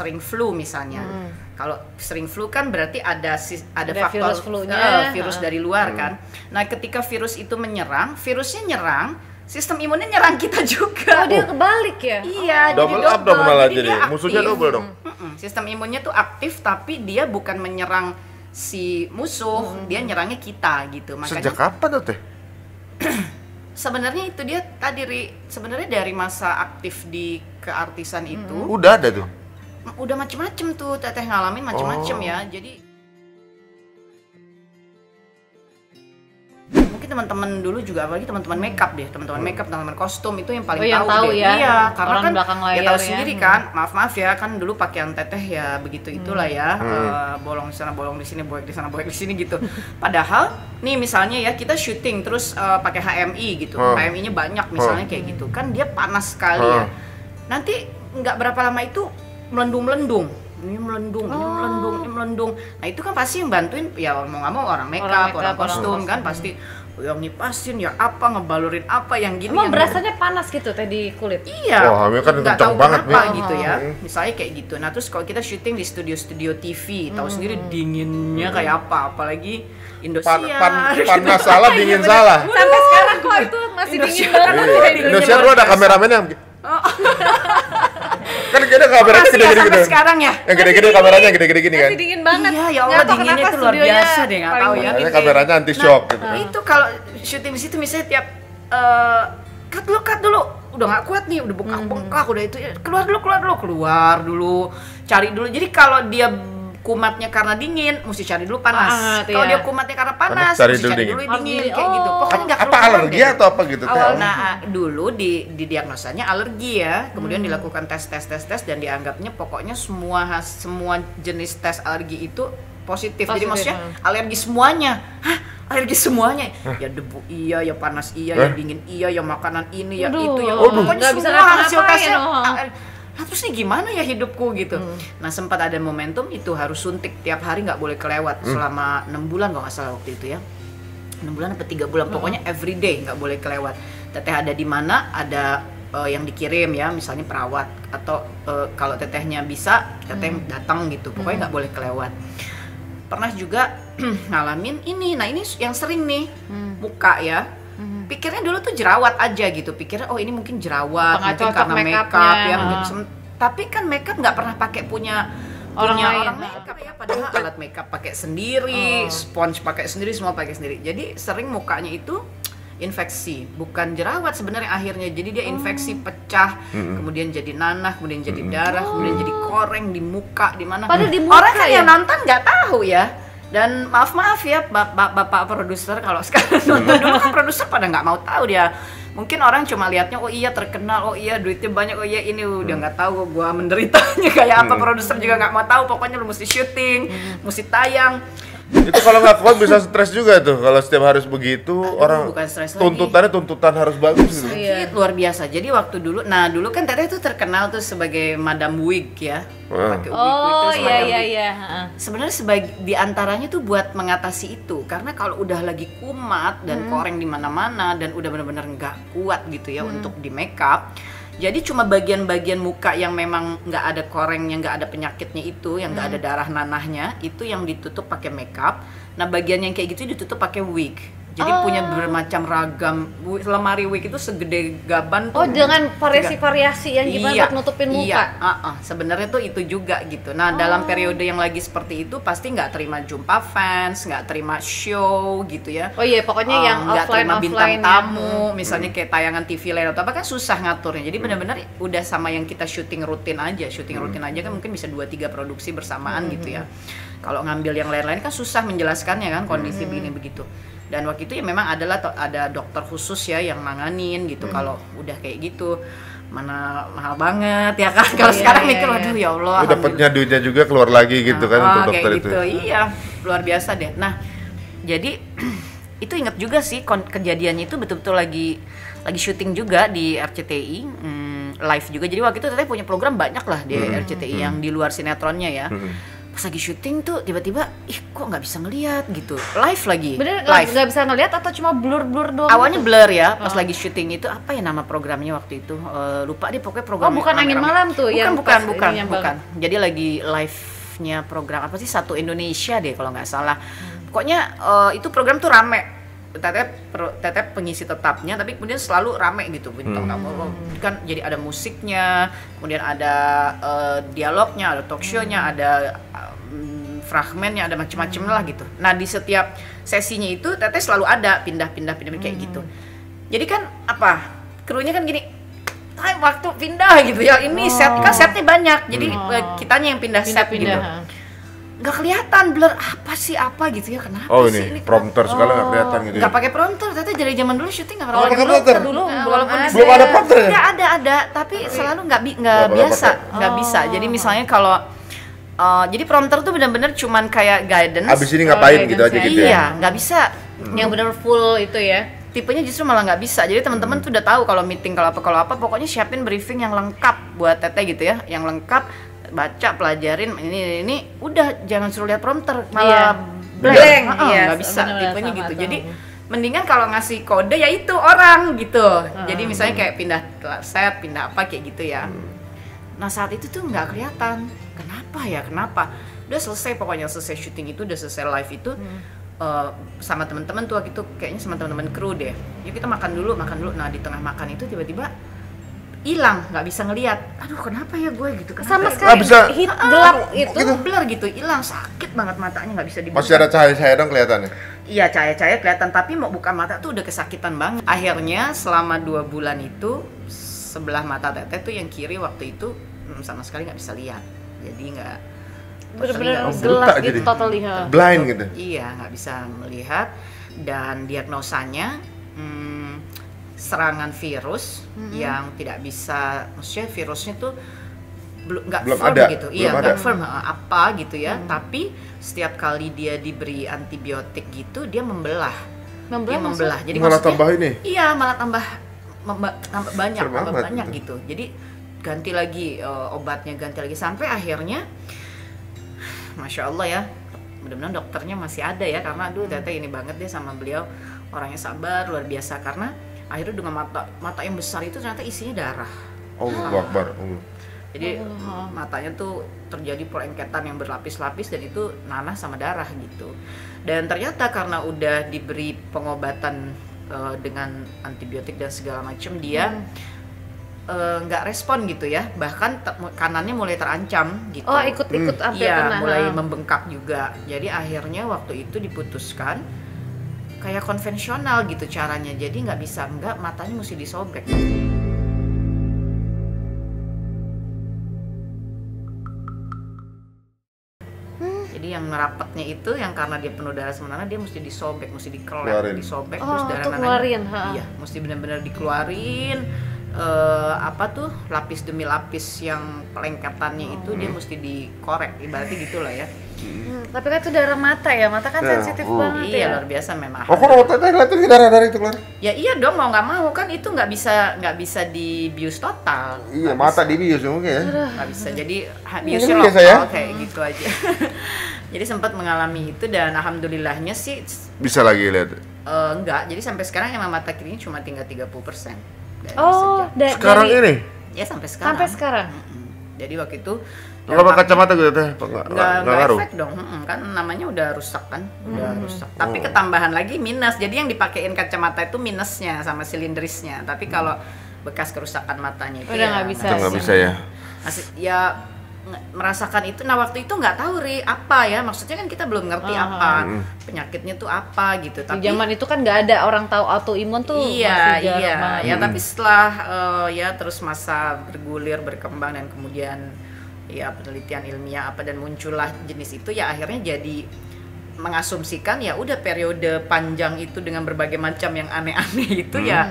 sering flu misalnya. Kalau sering flu kan berarti ada ada, Hmm. Ada faktor virus flu-nya. eh, virus dari luar kan. Nah, ketika virus itu menyerang, virusnya nyerang, sistem imunnya nyerang kita juga. Oh, dia kebalik ya? Iya, Double jadi up dong malah Jadi jadi. dia Musuhnya double dong. Mm-mm, Sistem imunnya tuh aktif tapi dia bukan menyerang si musuh, dia nyerangnya kita gitu. Makanya Sejak kapan tuh teh? sebenarnya itu dia tadi sebenarnya dari masa aktif di keartisan itu Udah ada tuh. Udah macem-macem tuh teteh ngalamin macem-macem Oh. ya. Jadi mungkin teman-teman dulu juga apalagi teman-teman makeup deh, teman-teman makeup, teman-teman kostum itu yang paling Oh, yang tahu, tahu deh. ya. Iya, karena Orang kan belakang ya layar tahu ya. sendiri Hmm. kan. Maaf-maaf ya, kan dulu pakaian teteh ya begitu itulah ya. Hmm. Eh, bolong di sana, bolong di sini, boek di sana, boek di sini gitu. Padahal nih misalnya ya kita syuting terus eh, pakai HMI gitu. Hmm. HMI-nya banyak misalnya kayak gitu. Kan dia panas sekali ya. Hmm. Nanti nggak berapa lama itu melendung-melendung ini melendung, ini melendung, ini melendung. Nah itu kan pasti yang bantuin ya mau nggak mau orang makeup, Orang orang, makeup, orang kostum kostum. kan pasti oh, yang ngipasin ya apa ngebalurin apa yang gini Emang yang berasanya panas gitu teh di kulit? Iya. Wah, Hamil kan kencang tahu banget, kenapa Mi. gitu ya. Hmm. Misalnya kayak gitu. Nah, terus kalau kita syuting di studio-studio TV, tahu Hmm. sendiri dinginnya kayak apa, apalagi Pan, Indosiar. pan, gitu. panas salah, dingin salah. Sampai sekarang kok itu masih dingin Indosiar. banget. Iya. luar lu ada kameramen yang kan kita kameranya Masih ya gede-gede sampai gitu. sekarang ya. Yang gede-gede kameranya yang gede-gede gini kan. Masih dingin banget. Iya, ya Allah, dinginnya itu luar biasa deh, nggak tahu ya. kayak kameranya anti shock gitu. Nah, itu kalau syuting di situ misalnya tiap eh cut dulu, cut dulu. Udah nggak kuat nih, udah Hmm. bengkak-bengkak, udah itu ya, keluar dulu, keluar dulu, keluar dulu, cari dulu. Jadi kalau dia kumatnya karena dingin, mesti cari dulu panas. Panas, kalau iya. dia kumatnya karena panas, Panas, cari mesti dulu cari dingin. dulu dingin, dingin. kayak gitu. Oh. Pokoknya nggak Apa alergi deh. atau apa gitu teh? Nah dulu di di diagnosanya alergi ya, kemudian Hmm. dilakukan tes tes tes tes dan dianggapnya pokoknya semua has- semua jenis tes alergi itu positif. Jadi Positif, maksudnya hmm. alergi semuanya. Hah? Alergi semuanya. Ya debu iya, ya panas iya, ya Hah? dingin iya, ya makanan ini ya Aduh. itu ya. Aduh. Pokoknya Nggak bisa semua hasil tesnya. oh. aler- nah terus nih gimana ya hidupku gitu. Hmm. nah sempat ada momentum itu harus suntik tiap hari nggak boleh kelewat selama enam bulan kalau nggak salah waktu itu ya. Enam bulan apa tiga bulan pokoknya everyday nggak boleh kelewat. Teteh ada di mana ada eh, yang dikirim ya misalnya perawat atau eh, kalau tetehnya bisa teteh datang gitu pokoknya nggak boleh kelewat. Pernah juga ngalamin ini nah ini yang sering nih muka ya pikirnya dulu tuh jerawat aja gitu. Pikirnya oh ini mungkin jerawat nggak mungkin karena make makeup ya sem- tapi kan makeup nggak pernah pakai punya Orang punya lain. orang makeup ya. Padahal alat makeup pakai sendiri Oh. sponge pakai sendiri semua pakai sendiri. Jadi sering mukanya itu infeksi. Bukan jerawat sebenarnya akhirnya. Jadi dia infeksi Oh. pecah kemudian jadi nanah kemudian jadi darah kemudian jadi koreng di muka di mana. Padahal di muka orang kan ya? yang nonton nggak tahu ya dan maaf maaf ya bapak bapak produser kalau sekarang nonton. Dulu kan produser pada nggak mau tahu dia. Mungkin orang cuma lihatnya oh iya terkenal oh iya duitnya banyak oh iya ini. Udah nggak tahu gua menderitanya. Kayak apa produser juga nggak mau tahu. Pokoknya lu mesti syuting mesti tayang Itu kalau nggak kuat bisa stres juga tuh. Kalau setiap harus begitu orang bukan stres lagi. tuntutannya tuntutan harus bagus gitu. sakit luar biasa jadi waktu dulu nah dulu kan teteh tuh terkenal tuh sebagai madam wig ya Wah. pakai Oh iya iya iya. heeh. sebenarnya sebagai di antaranya tuh buat mengatasi itu karena kalau udah lagi kumat dan koreng di mana-mana dan udah benar-benar nggak kuat gitu ya untuk di makeup jadi cuma bagian-bagian muka yang memang nggak ada korengnya nggak ada penyakitnya itu yang nggak ada darah nanahnya itu yang ditutup pakai makeup. Nah bagian yang kayak gitu ditutup pakai wig jadi punya bermacam ragam lemari wig itu segede gaban Oh dengan variasi-variasi yang gimana Iya, buat nutupin muka? Iya, uh-uh. sebenarnya tuh itu juga gitu. Nah, dalam periode yang lagi seperti itu pasti nggak terima jumpa fans, nggak terima show gitu ya. Oh iya pokoknya Uh, yang nggak offline terima bintang tamu, misalnya kayak tayangan TV lain atau apa kan susah ngaturnya. Jadi benar-benar udah sama yang kita syuting rutin aja, syuting rutin aja kan mungkin bisa 2 3 produksi bersamaan gitu ya. Kalau ngambil yang lain-lain kan susah menjelaskannya kan kondisi begini begitu. Dan waktu itu ya memang adalah ada dokter khusus ya yang nanganin gitu kalau udah kayak gitu mana mahal banget ya kan kalau Iya, sekarang iya, mikir iya. waduh ya Allah dapatnya duitnya juga keluar lagi gitu kan Ah, untuk kayak dokter gitu. itu. Iya, luar biasa deh. Nah, jadi itu inget juga sih kejadiannya itu betul-betul lagi lagi syuting juga di RCTI hmm, live juga. Jadi waktu itu teteh punya program banyak lah di Hmm, RCTI yang di luar sinetronnya ya. Pas lagi syuting tuh tiba-tiba ih kok nggak bisa ngeliat gitu. Live lagi. Bener live. nggak bisa ngeliat atau cuma blur-blur doang? Awalnya gitu? blur ya, pas lagi syuting itu apa ya nama programnya waktu itu? Eh, lupa deh pokoknya program. Oh, bukan Angin Malam tuh, Bukan, yang bukan, bukan, ininya bukan. Jadi lagi live-nya program apa sih satu Indonesia deh kalau nggak salah. Pokoknya eh, itu program tuh rame. Teteh pro- teteh pengisi tetapnya tapi kemudian selalu rame gitu bintang tamu kan jadi ada musiknya kemudian ada eh, dialognya ada talk show-nya ada um, fragmennya ada macam-macam lah gitu. Nah di setiap sesinya itu teteh selalu ada pindah-pindah pindah kayak gitu. Jadi kan apa? Krunya kan gini "Hai, waktu pindah gitu ya. Ini set kan setnya banyak jadi eh, kitanya yang pindah, set gitu. Pindah-pindah. ha. Nggak kelihatan blur apa sih apa gitu ya kenapa Oh sih ini prompter sekali nggak kelihatan gitu. ya. nggak pakai prompter ternyata dari zaman dulu syuting nggak pernah Oh, pakai prompter. prompter? dulu Nah, walaupun di Belum ada prompter ya? Nggak ada ada. Tapi selalu nggak bi- nggak biasa. nggak bisa. Jadi misalnya kalau eh, jadi prompter tuh benar-benar cuman kayak guidance. Abis ini ngapain Oh, gitu aja gitu iya ya. nggak bisa. Yang bener full itu ya. tipenya justru malah nggak bisa. Jadi teman-teman tuh udah tahu kalau meeting kalau apa kalau apa pokoknya siapin briefing yang lengkap buat teteh gitu ya. Yang lengkap baca pelajarin ini ini, ini udah jangan suruh lihat prompter Iya. malah Blank, blank. Iya, nggak bisa bener-bener tipenya gitu. Jadi mendingan kalau ngasih kode ya itu orang gitu. Jadi misalnya kayak pindah set pindah apa kayak gitu ya. Nah saat itu tuh nggak kelihatan. Kenapa ya? Kenapa? Udah selesai pokoknya selesai syuting itu udah selesai live itu eh, sama teman-teman tuh waktu itu kayaknya sama teman-teman kru deh. Yuk kita makan dulu makan dulu. Nah di tengah makan itu tiba-tiba hilang nggak bisa ngelihat aduh kenapa ya gue gitu kenapa Sama ya? sekali Nggak bisa. hit Ah, gelap itu. gitu blur gitu hilang sakit banget matanya nggak bisa dibuka Masih ada cahaya-cahaya dong kelihatannya. Iya cahaya-cahaya kelihatan tapi mau buka mata tuh udah kesakitan banget. Akhirnya selama dua bulan itu sebelah mata teteh tuh yang kiri waktu itu mm, sama sekali nggak bisa lihat. Jadi nggak Bener-bener Oh, gelap gitu jadi. totally. ha. Blind gitu. iya nggak bisa melihat dan diagnosanya mm, serangan virus yang tidak bisa maksudnya virusnya tuh belum nggak Belum firm ada, gitu. Belum iya nggak firm apa gitu ya. Tapi setiap kali dia diberi antibiotik gitu dia membelah. Membelah dia maksud- membelah jadi Malah tambah ini. Iya, malah tambah memba- tambah banyak, tambah banyak gitu. gitu. Jadi ganti lagi eh, obatnya ganti lagi. Sampai akhirnya masya Allah ya mudah-mudahan dokternya masih ada ya. Karena aduh ternyata ini banget deh sama beliau. Orangnya sabar luar biasa. Karena akhirnya dengan mata mata yang besar itu ternyata isinya darah Allahu Akbar. Allah. jadi matanya tuh terjadi pelengketan yang berlapis-lapis dan itu nanah sama darah gitu dan ternyata karena udah diberi pengobatan eh, dengan antibiotik dan segala macam dia eh, nggak respon gitu ya bahkan te- kanannya mulai terancam gitu Oh ikut-ikut Iya, kena. mulai ha. membengkak juga. Jadi akhirnya waktu itu diputuskan kayak konvensional gitu caranya. Jadi nggak bisa enggak matanya mesti disobek. Jadi yang merapatnya itu yang karena dia penuh darah sementara dia mesti disobek, mesti dikelek, Keluarin. disobek Oh, terus darah keluarin, ha. Iya, mesti benar-benar dikeluarin eh, apa tuh lapis demi lapis yang pelengkatannya itu dia mesti dikorek ibaratnya gitulah ya. Hmm, tapi kan itu darah mata ya, mata kan Ya, sensitif oh. banget Iya ya. luar biasa memang. Oh, kok otaknya ngeliatin darah darah itu keluar? Ya iya dong mau nggak mau kan itu nggak bisa nggak bisa dibius total. Iya, Nggak mata dibius mungkin ya. nggak bisa jadi biusnya biasa lokal ya? kayak gitu aja. jadi sempat mengalami itu dan alhamdulillahnya sih Bisa lagi lihat. eh, enggak. Jadi sampai sekarang emang mata kirinya cuma tinggal 30% dari Oh, sejak- da- Sekarang dari- ini ya sampai sekarang. sampai sekarang. Mm-mm. Jadi waktu itu kalau pakai kacamata gitu teh, enggak nggak enggak efek dong Mm-mm, kan namanya udah rusak kan udah Hmm. rusak tapi Oh. ketambahan lagi minus jadi yang dipakein kacamata itu minusnya sama silindrisnya tapi kalau bekas kerusakan matanya itu Udah ya nggak bisa. Itu nggak bisa ya. masih ya merasakan itu nah waktu itu nggak tahu ri apa ya maksudnya kan kita belum ngerti Aha. apa Mm. penyakitnya tuh apa gitu Di tapi zaman itu kan nggak ada orang tahu autoimun tuh iya masih jarang iya banget. ya Hmm. tapi setelah eh, ya terus masa bergulir berkembang dan kemudian ya penelitian ilmiah apa dan muncullah jenis itu ya akhirnya jadi mengasumsikan ya udah periode panjang itu dengan berbagai macam yang aneh-aneh itu ya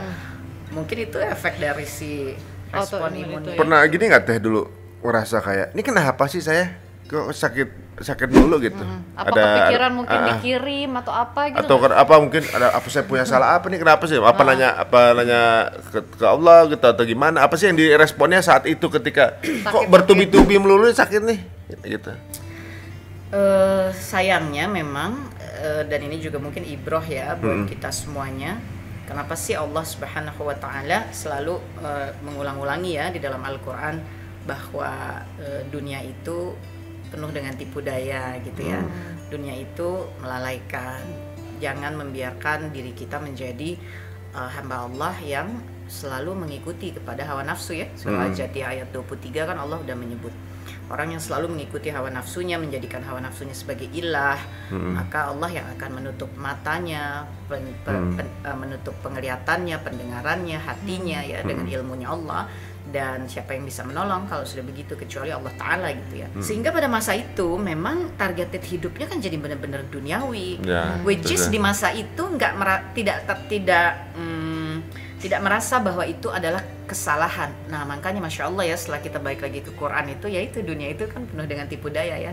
mungkin itu efek dari si respon imun ya. Pernah gini nggak teh dulu ngerasa kayak ini kenapa sih saya kok sakit sakit dulu gitu? Apa kepikiran mungkin ah, ah. dikirim atau apa gitu? atau kan apa mungkin ada apa saya punya salah apa nih kenapa sih apa nanya apa nanya ke, ke Allah gitu atau gimana apa sih yang diresponnya saat itu ketika kok bertubi-tubi melulu sakit nih gitu Eh, sayangnya memang eh, dan ini juga mungkin ibroh ya buat kita semuanya. Kenapa sih Allah Subhanahu wa taala selalu eh, mengulang-ulangi ya di dalam Al-Qur'an bahwa eh, dunia itu penuh dengan tipu daya gitu ya. Dunia itu melalaikan. Jangan membiarkan diri kita menjadi eh, hamba Allah yang selalu mengikuti kepada hawa nafsu ya. Surah Al-Jati ayat 23 kan Allah udah menyebut. Orang yang selalu mengikuti hawa nafsunya menjadikan hawa nafsunya sebagai ilah maka Allah yang akan menutup matanya pen- pe- pen- eh, menutup penglihatannya pendengarannya hatinya ya dengan ilmunya Allah dan siapa yang bisa menolong kalau sudah begitu kecuali Allah Taala gitu ya sehingga pada masa itu memang targeted hidupnya kan jadi benar-benar duniawi ya which is betul. di masa itu nggak tidak tidak hmm, tidak merasa bahwa itu adalah kesalahan. Nah makanya masya Allah ya setelah kita balik lagi ke Quran itu ya itu dunia itu kan penuh dengan tipu daya ya.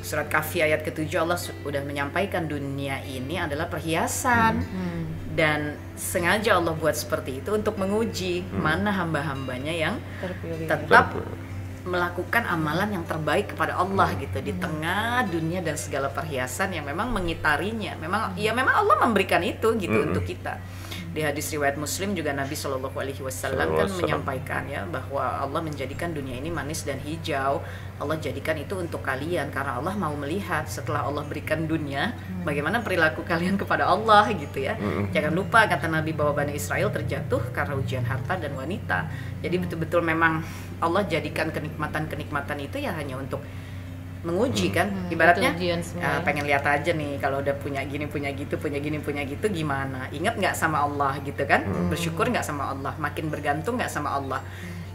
Surat Kahfi ayat ketujuh Allah sudah menyampaikan dunia ini adalah perhiasan dan sengaja Allah buat seperti itu untuk menguji mana hamba-hambanya yang Terpilih. tetap melakukan amalan yang terbaik kepada Allah gitu di tengah dunia dan segala perhiasan yang memang mengitarinya. Memang ya memang Allah memberikan itu gitu untuk kita. Di hadis riwayat Muslim juga Nabi Shallallahu Alaihi Wasallam kan menyampaikan ya bahwa Allah menjadikan dunia ini manis dan hijau. Allah jadikan itu untuk kalian karena Allah mau melihat setelah Allah berikan dunia bagaimana perilaku kalian kepada Allah gitu ya. Jangan lupa kata Nabi bahwa Bani Israel terjatuh karena ujian harta dan wanita. Jadi betul-betul memang Allah jadikan kenikmatan-kenikmatan itu ya hanya untuk menguji kan. Ibaratnya itu ujian semua ya, ya. pengen lihat aja nih kalau udah punya gini punya gitu punya gini punya gitu gimana? Ingat nggak sama Allah gitu kan? Bersyukur nggak sama Allah? Makin bergantung nggak sama Allah?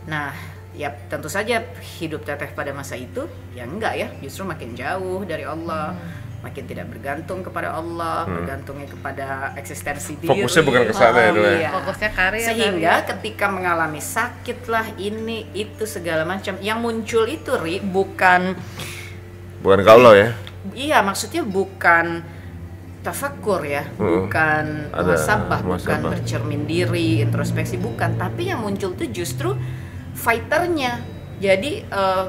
Nah ya tentu saja hidup teteh pada masa itu ya enggak ya. Justru makin jauh dari Allah. Makin tidak bergantung kepada Allah bergantungnya kepada eksistensi diri. Fokusnya bukan ke sana ya, Oh, dulu ya? iya. Fokusnya karya sehingga kali ya. ketika mengalami sakit lah ini itu segala macam. Yang muncul itu ri bukan bukan ke Allah ya? Iya, maksudnya bukan tafakur ya, bukan Ada muhasabah, bukan bercermin diri, introspeksi, bukan. Tapi yang muncul tuh justru fighternya. Jadi eh,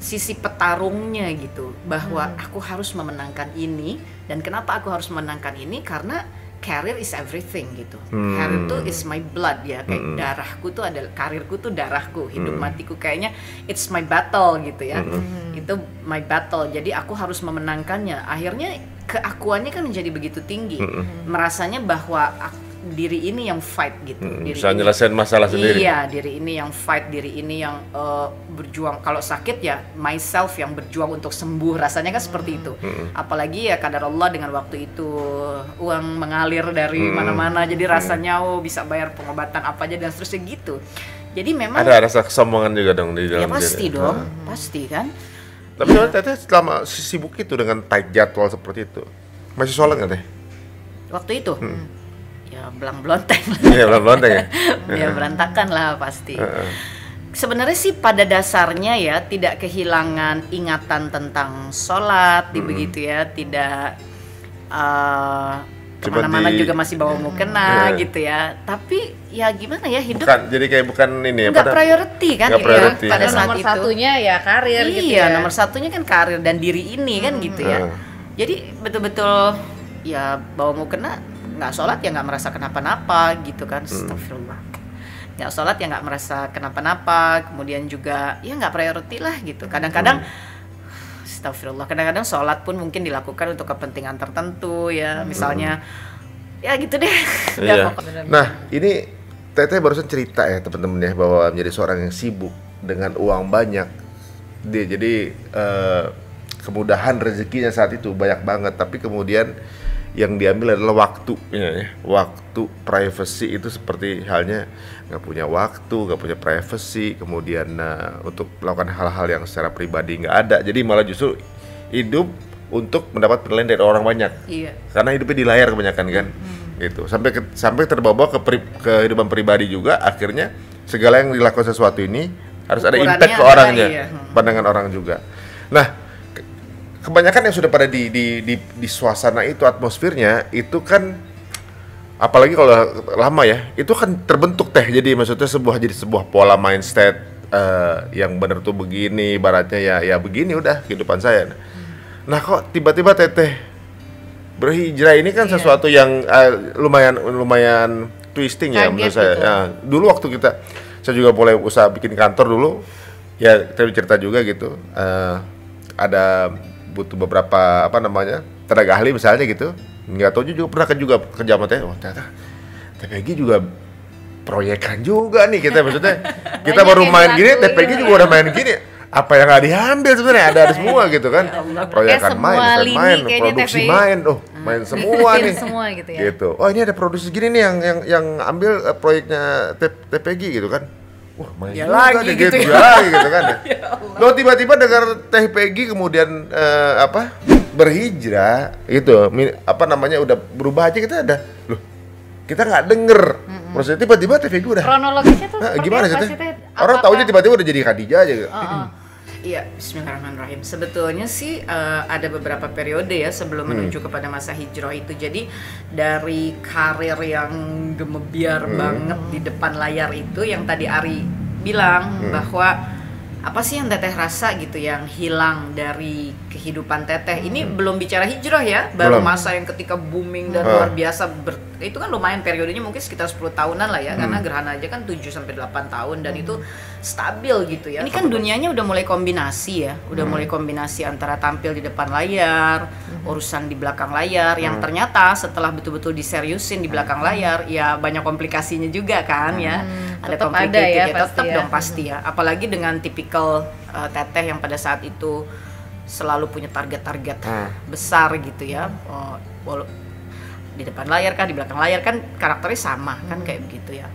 sisi petarungnya gitu bahwa aku harus memenangkan ini dan kenapa aku harus memenangkan ini? Karena career is everything gitu. Hmm. career itu is my blood ya. Kayak Hmm. darahku tuh adalah karirku tuh darahku hidup matiku kayaknya it's my battle gitu ya. Hmm. itu my battle. Jadi aku harus memenangkannya. Akhirnya keakuannya kan menjadi begitu tinggi. Merasanya bahwa ak- diri ini yang fight gitu Hmm, diri bisa nyelesain masalah sendiri. Iya, diri ini yang fight, diri ini yang eh, berjuang. Kalau sakit ya myself yang berjuang untuk sembuh. Rasanya kan seperti itu. Apalagi ya kadar Allah dengan waktu itu uang mengalir dari mana-mana. Jadi rasanya oh bisa bayar pengobatan apa aja dan seterusnya gitu. Jadi memang Ada rasa kesombongan juga dong di ya dalam pasti diri. dong, Nah. pasti kan. Tapi kalau teteh selama sibuk itu dengan tight jadwal seperti itu, masih sholat nggak teh? Waktu itu ya belang belonteng Iya belum lonteng ya. ya berantakan lah pasti. Heeh. Sebenarnya sih pada dasarnya ya tidak kehilangan ingatan tentang sholat, di begitu ya, tidak eh, Cuma ke mana-mana di- juga masih bawa mukena Iya. gitu ya. Tapi ya gimana ya hidup Bukan, jadi kayak bukan ini ya. nggak pada- priority kan Nggak gitu priority. ya pada Karena saat nomor itu. satunya ya karir iya, gitu ya. nomor satunya kan karir dan diri ini kan gitu ya. Hmm. Jadi betul-betul ya bawa mukena nggak sholat ya nggak merasa kenapa-napa gitu kan. Hmm. Astagfirullah. Nggak sholat ya nggak merasa kenapa-napa. Kemudian juga ya nggak priority lah gitu. Kadang-kadang Astagfirullah. Kadang-kadang sholat pun mungkin dilakukan untuk kepentingan tertentu ya. Misalnya ya gitu deh. Nggak Iya. Nah, ini Teteh barusan cerita ya teman-teman ya bahwa menjadi seorang yang sibuk dengan uang banyak. Dia jadi eh, kemudahan rezekinya saat itu banyak banget, tapi kemudian yang diambil adalah waktunya ya. Waktu privacy itu seperti halnya nggak punya waktu, nggak punya privacy, kemudian eh, untuk melakukan hal-hal yang secara pribadi nggak ada. Jadi malah justru hidup untuk mendapat penilaian dari orang banyak Iya. karena hidupnya di layar kebanyakan kan gitu sampai ke, sampai terbawa ke pri- kehidupan pribadi juga akhirnya segala yang dilakukan sesuatu ini harus ada Ukurannya impact ke orangnya iya. Hmm. pandangan orang juga nah kebanyakan yang sudah pada di di di, di suasana itu atmosfernya itu kan apalagi kalau lama ya itu kan terbentuk teh. Jadi maksudnya sebuah jadi sebuah pola mindset eh, yang benar tuh begini ibaratnya ya ya begini udah kehidupan saya. Nah kok tiba-tiba teteh berhijrah ini kan sesuatu yang eh, lumayan lumayan twisting ya Kaget menurut saya. gitu. Ya, dulu waktu kita saya juga mulai usaha bikin kantor dulu ya kita cerita juga gitu. Eh, ada butuh beberapa apa namanya tenaga ahli misalnya gitu. Nggak tahu juga pernah kan juga kerja sama teh oh ternyata TPG juga proyekan juga nih kita maksudnya. Kita baru main gini. TPG juga. udah main gini. Apa yang nggak diambil sebenarnya? Ada ada semua gitu kan. Proyekan Kayak main main produksi TPI. main. Oh main semua nih. semua gitu ya. gitu. Oh ini ada produksi gini nih yang yang yang ambil eh, proyeknya TPG gitu kan wah main Dia juga lagi nih, gitu ya. lagi gitu kan ya. Loh tiba-tiba dengar TPG kemudian eh, apa berhijrah gitu apa namanya udah berubah aja kita ada loh kita nggak denger maksudnya tiba-tiba TPG udah Kronologisnya tuh Nah, gimana sih teh? Teh? Orang Apakah- taunya tiba-tiba udah jadi Khadijah aja gitu. Heeh. Iya, Bismillahirrahmanirrahim. Sebetulnya sih eh, ada beberapa periode ya sebelum menuju kepada masa hijrah itu. Jadi dari karir yang gemebiar banget di depan layar itu, yang tadi Ari bilang bahwa apa sih yang teteh rasa gitu yang hilang dari kehidupan teteh ini belum bicara hijrah ya baru Belum. masa yang ketika booming dan Ah. luar biasa ber- itu kan lumayan periodenya mungkin sekitar 10 tahunan lah ya karena gerhana aja kan 7 sampai 8 tahun dan itu stabil gitu ya. Ini kan dunianya udah mulai kombinasi ya udah mulai kombinasi antara tampil di depan layar urusan di belakang layar yang ternyata setelah betul-betul diseriusin di belakang layar ya banyak komplikasinya juga kan ya. Ada tetap ada ya ya, pasti tetap ya. dong pasti ya. Apalagi dengan tipikal uh, teteh yang pada saat itu selalu punya target-target Hmm. besar gitu ya. Walau di depan layar kan di belakang layar kan karakternya sama kan kayak begitu ya.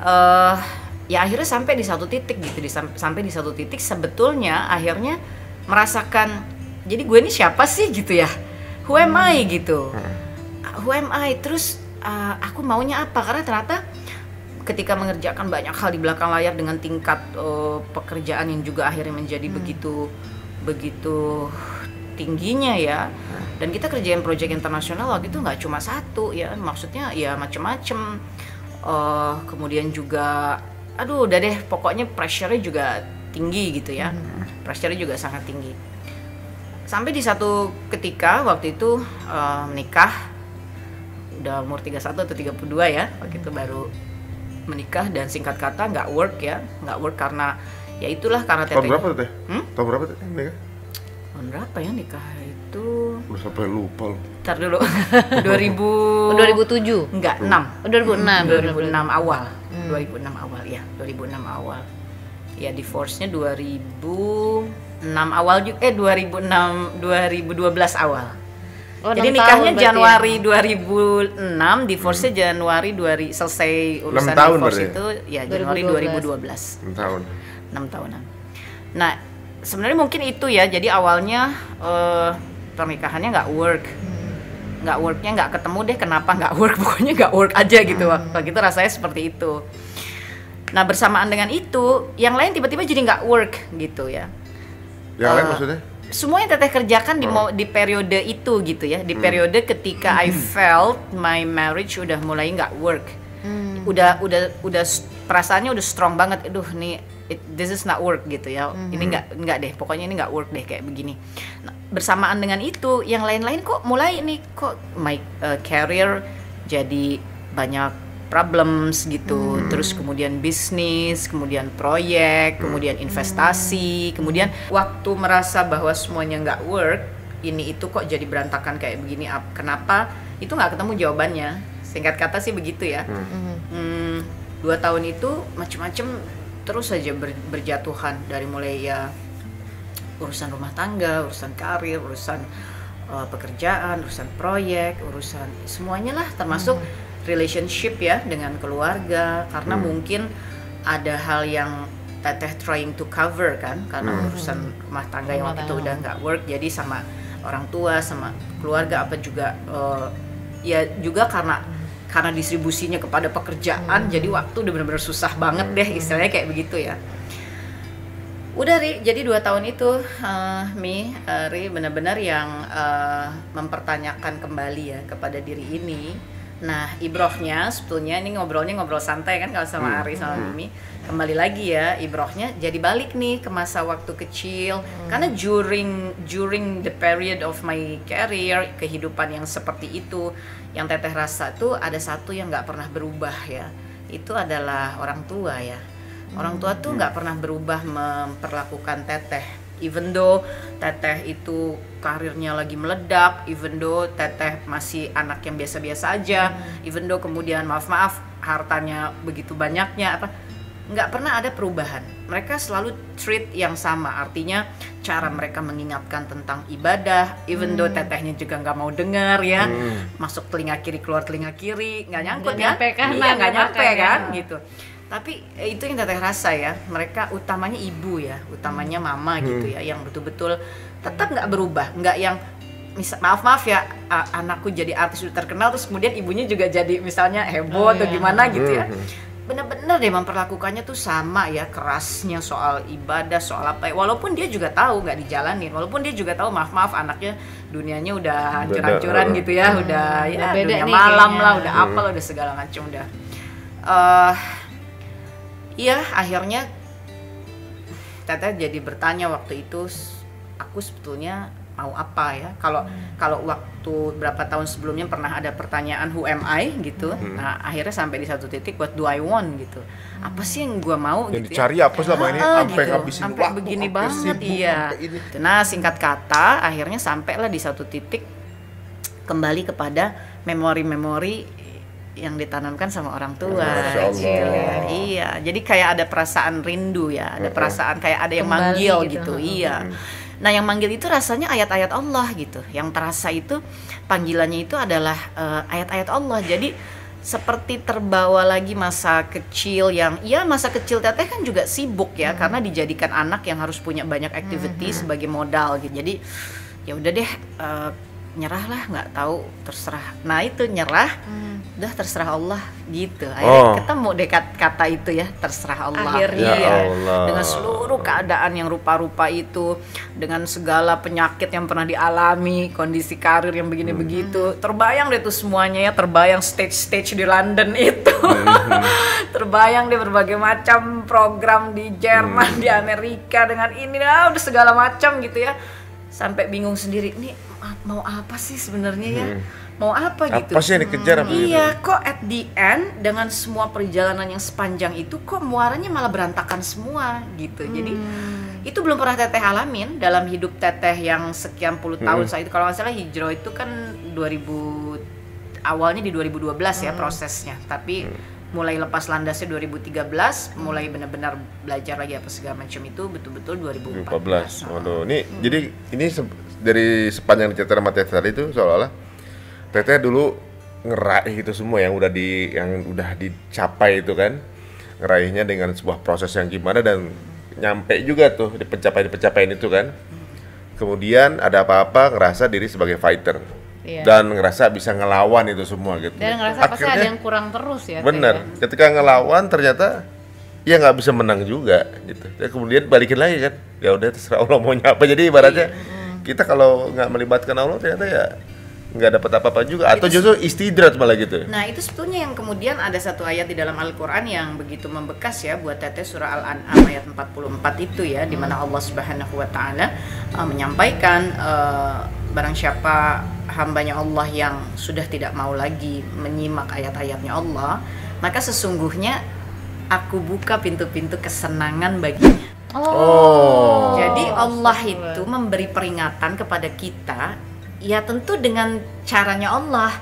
Eh ya akhirnya sampai di satu titik gitu di, sam- sampai di satu titik sebetulnya akhirnya merasakan jadi gue ini siapa sih? gitu ya. Who am I? gitu. Who am I? Terus uh, aku maunya apa? Karena ternyata ketika mengerjakan banyak hal di belakang layar dengan tingkat uh, pekerjaan yang juga akhirnya menjadi begitu begitu tingginya ya. Dan kita kerjain proyek internasional waktu itu nggak cuma satu ya. Maksudnya ya macem-macem. Eh, kemudian juga aduh udah deh pokoknya pressure-nya juga tinggi gitu ya. Pressure-nya juga sangat tinggi. Sampai di satu ketika waktu itu eh, menikah udah umur 31 atau 32 ya waktu itu baru menikah dan singkat kata nggak work ya. Nggak work karena ya itulah karena Tahun berapa tuh teh? Hmm? Tahun berapa? Tahun berapa ya nikah itu Udah sampai lupa loh. ntar dulu 2000 2007 enggak 6 Oh, 2006 2006 awal 2006 awal ya 2006 awal ya divorce-nya 2006 awal juga eh 2006 2012 awal Oh, jadi nikahnya ya? Januari 2006 divorce-nya Januari 2000 selesai urusan tahun divorce berarti ya? itu ya Januari 2012. 2012 6 tahun. 6 tahunan. Nah, sebenarnya mungkin itu ya. Jadi awalnya eh, pernikahannya nggak work, nggak worknya nggak ketemu deh. Kenapa nggak work? Pokoknya nggak work aja gitu. Waktu itu rasanya seperti itu. Nah, bersamaan dengan itu, yang lain tiba-tiba jadi nggak work gitu ya. Yang lain Eh, maksudnya? Semua yang teteh kerjakan di mo- di periode itu gitu ya. Di periode ketika I felt my marriage udah mulai nggak work Hmm. udah udah udah perasaannya udah strong banget aduh nih it- this is not work gitu ya. Ini nggak nggak deh. Pokoknya ini nggak work deh kayak begini. Nah, bersamaan dengan itu yang lain-lain kok mulai ini kok my uh, career jadi banyak problems gitu. Terus kemudian bisnis kemudian proyek kemudian investasi kemudian waktu merasa bahwa semuanya nggak work ini itu kok jadi berantakan kayak begini. Ap- kenapa? Itu nggak ketemu jawabannya. Singkat kata sih begitu ya. Hmm, dua tahun itu macam-macam terus saja ber- berjatuhan dari mulai ya urusan rumah tangga, urusan karir, urusan uh, pekerjaan, urusan proyek, urusan semuanya lah termasuk relationship ya dengan keluarga karena mungkin ada hal yang teteh trying to cover kan karena urusan rumah tangga yang waktu itu udah nggak work jadi sama orang tua sama keluarga apa juga uh, ya juga karena karena distribusinya kepada pekerjaan jadi waktu udah benar-benar susah banget deh istilahnya kayak begitu ya. Udah ri jadi dua tahun itu eh, mi eh, ri benar-benar yang eh, mempertanyakan kembali ya kepada diri ini nah ibrohnya sebetulnya ini ngobrolnya ngobrol santai kan kalau sama Ari sama Mimi. Kembali lagi ya ibrohnya jadi balik nih ke masa waktu kecil. Karena during during the period of my career kehidupan yang seperti itu yang teteh rasa tuh ada satu yang nggak pernah berubah ya. Itu adalah orang tua ya. Orang tua tuh nggak pernah berubah memperlakukan teteh even though teteh itu karirnya lagi meledak even though teteh masih anak yang biasa-biasa aja even though kemudian maaf-maaf hartanya begitu banyaknya apa nggak pernah ada perubahan. Mereka selalu treat yang sama artinya cara mereka mengingatkan tentang ibadah even though tetehnya juga nggak mau dengar ya masuk telinga kiri keluar telinga kiri nggak nyangkut Nggak kan nyampe kanan, iya nggak nyampe kan. ya. gitu tapi eh, itu yang teteh rasa ya mereka utamanya ibu ya utamanya mama gitu ya yang betul-betul tetap nggak berubah nggak yang misal maaf maaf ya anakku jadi artis udah terkenal terus kemudian ibunya juga jadi misalnya heboh Oh, atau iya. gimana gitu ya. Hmm. bener-bener deh memperlakukannya tuh sama ya kerasnya soal ibadah soal apa ya. Walaupun dia juga tahu nggak dijalanin walaupun dia juga tahu maaf maaf anaknya dunianya udah hancur-hancuran Beda, gitu ya udah udah ya beda dunia nih malam kayaknya. lah udah apa lah udah segala macam udah. Eh iya akhirnya Teteh jadi bertanya waktu itu aku sebetulnya mau apa ya? Kalau kalau waktu berapa tahun sebelumnya pernah ada pertanyaan who am I? gitu. Nah akhirnya sampai di satu titik what do I want? gitu. Apa sih yang gua mau? Yang gitu dicari apa selama ini? Ah, sampai gitu. ngabisin Sampai waktu, begini banget sibuk, iya. nah singkat kata akhirnya sampailah di satu titik kembali kepada memori-memori yang ditanamkan sama orang tua Masya Allah. gitu ya. Iya, jadi kayak ada perasaan rindu ya, ada perasaan kayak ada yang Kembali manggil gitu. gitu. Iya. Nah, yang manggil itu rasanya ayat-ayat Allah gitu. Yang terasa itu panggilannya itu adalah eh, ayat-ayat Allah. Jadi seperti terbawa lagi masa kecil yang ya masa kecil teteh kan juga sibuk ya karena dijadikan anak yang harus punya banyak activity sebagai modal gitu. Jadi ya udah deh eh, nyerah lah nggak tahu terserah nah itu nyerah Hmm. udah terserah Allah gitu akhirnya Oh. ketemu dekat kata itu ya terserah Allah Akhirnya. Ya Iya. Allah. dengan seluruh keadaan yang rupa-rupa itu dengan segala penyakit yang pernah dialami kondisi karir yang begini begitu terbayang deh tuh semuanya ya terbayang stage-stage di London itu terbayang deh berbagai macam program di Jerman di Amerika dengan ini ah, udah segala macam gitu ya sampai bingung sendiri nih mau apa sih sebenarnya ya mau apa gitu Apa sih yang dikejar apa gitu? Iya, kok at the end dengan semua perjalanan yang sepanjang itu kok muaranya malah berantakan semua gitu. Jadi itu belum pernah teteh alamin dalam hidup teteh yang sekian puluh tahun saat itu. Kalau nggak salah hijrah itu kan 2000 awalnya di 2012 ya prosesnya. Tapi mulai lepas landasnya 2013, mulai benar-benar belajar lagi apa segala macam itu betul-betul 2014. 2014. Waduh, ini jadi ini se- dari sepanjang cerita sama Teteh tadi itu seolah-olah Teteh dulu ngeraih itu semua yang udah di yang udah dicapai itu kan. Ngeraihnya dengan sebuah proses yang gimana dan nyampe juga tuh di pencapaian-pencapaian itu kan. Kemudian ada apa-apa ngerasa diri sebagai fighter. Iya. Dan ngerasa bisa ngelawan itu semua gitu. Dan ngerasa pasti ada yang kurang terus ya. Bener. ya? Ketika ngelawan ternyata ya nggak bisa menang juga gitu. Dan kemudian balikin lagi kan. Ya udah terserah Allah mau apa. Jadi ibaratnya kita kalau nggak melibatkan Allah ternyata ya nggak dapat apa-apa juga. Atau justru istidrat malah gitu. Nah itu sebetulnya yang kemudian ada satu ayat di dalam Al-Quran yang begitu membekas ya buat teteh surah Al-An'am ayat 44 itu ya di mana Allah Subhanahu Wa Taala uh, menyampaikan uh, barang siapa hambanya Allah yang sudah tidak mau lagi menyimak ayat-ayatnya Allah maka sesungguhnya aku buka pintu-pintu kesenangan baginya. Oh. Jadi Allah itu memberi peringatan kepada kita ya tentu dengan caranya Allah.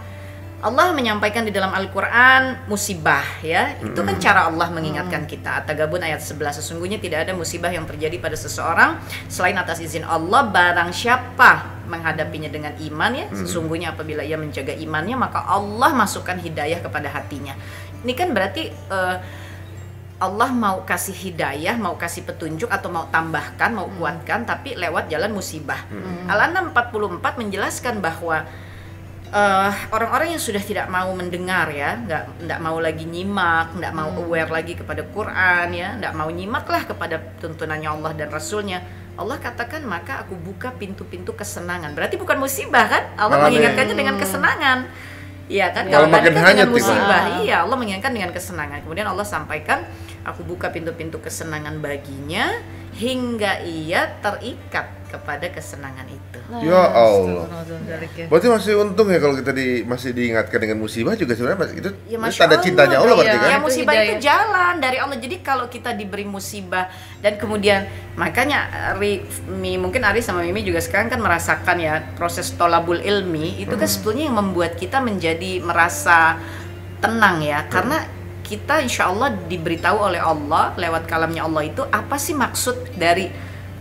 Allah menyampaikan di dalam Al-Qur'an musibah ya. Itu kan cara Allah mengingatkan kita. At-Tagabun ayat 11 sesungguhnya tidak ada musibah yang terjadi pada seseorang selain atas izin Allah barang siapa menghadapinya dengan iman ya. Sesungguhnya apabila ia menjaga imannya maka Allah masukkan hidayah kepada hatinya. Ini kan berarti eh, Allah mau kasih hidayah, mau kasih petunjuk atau mau tambahkan, mau kuatkan tapi lewat jalan musibah. Al-An'am 44 menjelaskan bahwa eh, orang-orang yang sudah tidak mau mendengar ya, nggak nggak mau lagi nyimak, nggak mau aware lagi kepada Quran ya, nggak mau nyimaklah kepada tuntunannya Allah dan Rasulnya. Allah katakan maka aku buka pintu-pintu kesenangan. Berarti bukan musibah kan? Allah Malah mengingatkannya dengan kesenangan. Iya kan? Kalau makin kan hanyut dengan musibah. Iya, Allah mengingatkan dengan kesenangan. Kemudian Allah sampaikan, aku buka pintu-pintu kesenangan baginya hingga ia terikat kepada kesenangan itu. Ya Allah. Astagfirullahaladzim. Berarti masih untung ya kalau kita di, masih diingatkan dengan musibah juga sebenarnya mas- itu, Ya, itu Masya tanda cintanya Allah Allah, berarti iya. kan? Ya musibah itu jalan dari Allah. Jadi kalau kita diberi musibah dan kemudian makanya Ari, Mi, mungkin Ari sama Mimi juga sekarang kan merasakan ya proses tolabul ilmi itu kan sebetulnya yang membuat kita menjadi merasa tenang ya karena kita insya Allah diberitahu oleh Allah lewat kalamnya Allah itu apa sih maksud dari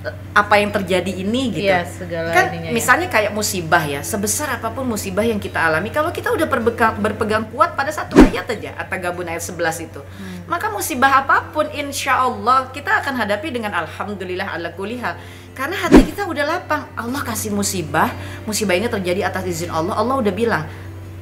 eh, apa yang terjadi ini gitu. Iya, segala kan ininya ya. misalnya kayak musibah ya. Sebesar apa pun musibah yang kita alami kalau kita udah berpegang, berpegang kuat pada satu ayat aja At-Tagabun ayat 11 itu Hmm. maka musibah apa pun insya Allah kita akan hadapi dengan alhamdulillah ala kulli hal. Karena hati kita udah lapang. Allah kasih musibah musibah ini terjadi atas izin Allah. Allah udah bilang